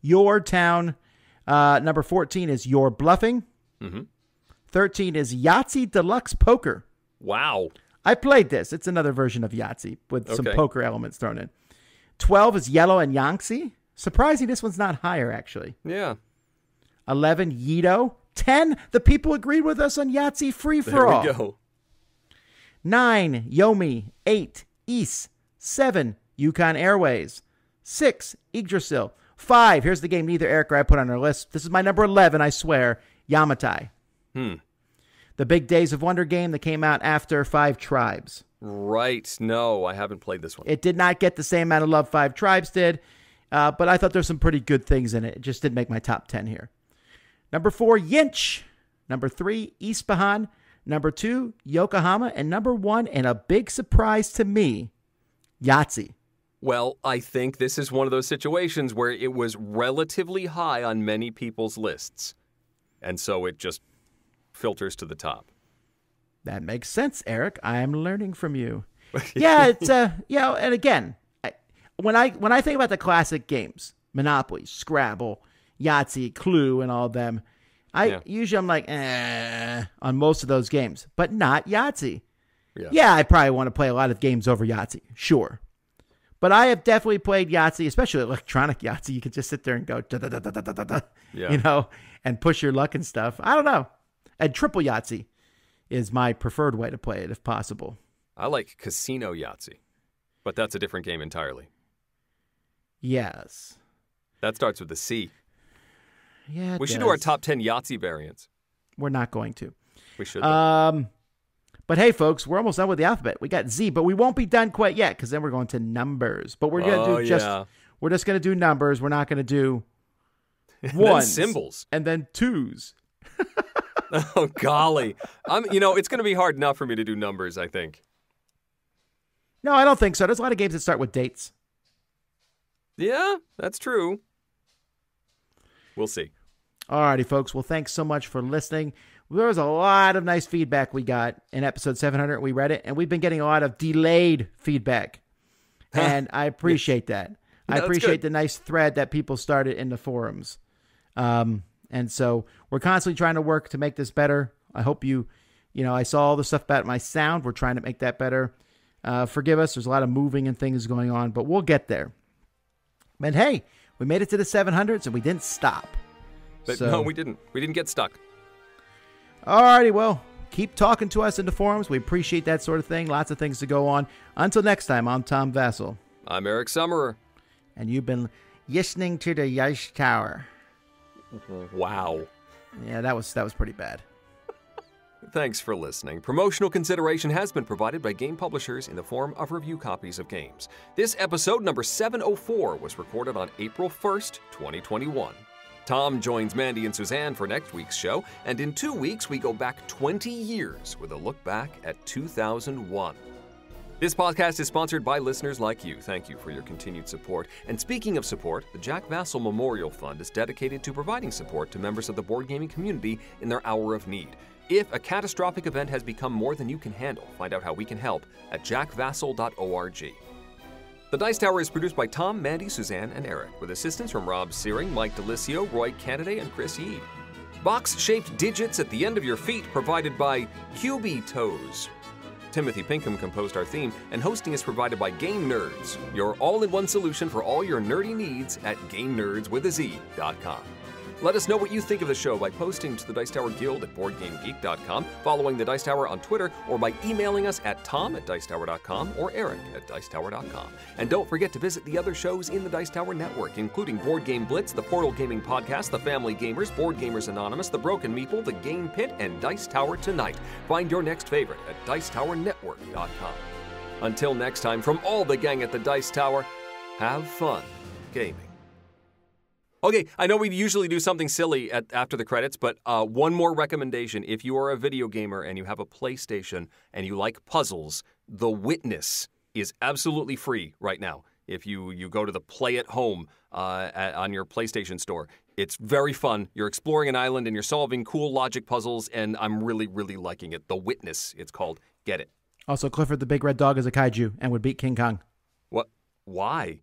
Your Town. Uh, number 14 is You're Bluffing. Mhm. 13 is Yahtzee Deluxe Poker. Wow. I played this. It's another version of Yahtzee with some poker elements thrown in. 12 is Yellow and Yangtze. Surprising this one's not higher, actually. Yeah. 11, Yedo. 10, the people agreed with us on Yahtzee Free for There All. we go. 9, Yomi. 8, Ys. 7, Yukon Airways. 6, Yggdrasil. 5, here's the game neither Eric or I put on our list. This is my number 11, I swear. Yamatai. Hmm. The Big Days of Wonder game that came out after Five Tribes. Right. No, I haven't played this one. It did not get the same amount of love Five Tribes did, uh, but I thought there's some pretty good things in it. It just didn't make my top 10 here. Number four, YINSH. Number three, Yspahan. Number two, Yokohama. And number one, and a big surprise to me, Yahtzee. Well, I think this is one of those situations where it was relatively high on many people's lists. And so it just filters to the top. That makes sense, Eric. I'm learning from you. yeah, it's uh, you know, and again, I, when I when I think about the classic games, Monopoly, Scrabble, Yahtzee, Clue, and all of them, I yeah. usually I'm like, eh, on most of those games, but not Yahtzee. Yeah. yeah, I probably want to play a lot of games over Yahtzee, sure. But I have definitely played Yahtzee, especially electronic Yahtzee. You can just sit there and go, da, da, da, da, da, da, da, yeah. you know, and push your luck and stuff. I don't know. And triple Yahtzee is my preferred way to play it if possible. I like Casino Yahtzee. But that's a different game entirely. Yes. That starts with a C. Yeah. We should do our top 10 Yahtzee variants. We're not going to. We should. Um, but hey, folks, we're almost done with the alphabet. We got Z, but we won't be done quite yet because then we're going to numbers. But we're gonna Oh, do just yeah. we're just gonna do numbers. We're not gonna do ones, symbols. and then twos. Oh golly. I'm you know, it's going to be hard enough for me to do numbers, I think. No, I don't think so. There's a lot of games that start with dates. Yeah, that's true. We'll see. Alrighty, folks. Well, thanks so much for listening. There was a lot of nice feedback we got in episode 700. We read it, and we've been getting a lot of delayed feedback, and I appreciate that. I appreciate the nice thread that people started in the forums. Um, and so we're constantly trying to work to make this better. I hope you, you know, I saw all the stuff about my sound. We're trying to make that better. Uh, forgive us. There's a lot of moving and things going on, but we'll get there. But hey, we made it to the 700s and we didn't stop. But So- no, we didn't. We didn't get stuck. Alrighty, well, keep talking to us in the forums. We appreciate that sort of thing. Lots of things to go on. Until next time, I'm Tom Vasel, I'm Eric Summerer. and you've been listening to the Yish Tower. Mm-hmm. Wow. Yeah, that was that was pretty bad. Thanks for listening. Promotional consideration has been provided by game publishers in the form of review copies of games. This episode, number 704, was recorded on April 1st, 2021. Tom joins Mandy and Suzanne for next week's show, and in two weeks, we go back 20 years with a look back at 2001. This podcast is sponsored by listeners like you. Thank you for your continued support. And speaking of support, the Jack Vasel Memorial Fund is dedicated to providing support to members of the board gaming community in their hour of need. If a catastrophic event has become more than you can handle, find out how we can help at jackvasel.org. The Dice Tower is produced by Tom, Mandy, Suzanne, and Eric, with assistance from Rob Searing, Mike DeLisio, Roy Kennedy, and Chris Yee. Box shaped digits at the end of your feet provided by QB Toes. Timothy Pinkham composed our theme, and hosting is provided by Game Nerds, your all in one solution for all your nerdy needs at GameNerdz.com. Let us know what you think of the show by posting to the Dice Tower Guild at BoardGameGeek.com, following the Dice Tower on Twitter, or by emailing us at tom at Dicetower.com or eric at Dicetower.com. And don't forget to visit the other shows in the Dice Tower network, including Board Game Blitz, the Portal Gaming Podcast, The Family Gamers, Board Gamers Anonymous, The Broken Meeple, The Game Pit, and Dice Tower Tonight. Find your next favorite at Dicetowernetwork.com. Until next time, from all the gang at the Dice Tower, have fun gaming. Okay, I know we usually do something silly at, after the credits, but uh, one more recommendation. If you are a video gamer and you have a PlayStation and you like puzzles, The Witness is absolutely free right now. If you, you go to the Play at Home uh, at, on your PlayStation store, it's very fun. You're exploring an island and you're solving cool logic puzzles, and I'm really, really liking it. The Witness, it's called. Get it. Also, Clifford the Big Red Dog is a kaiju and would beat King Kong. What? Why?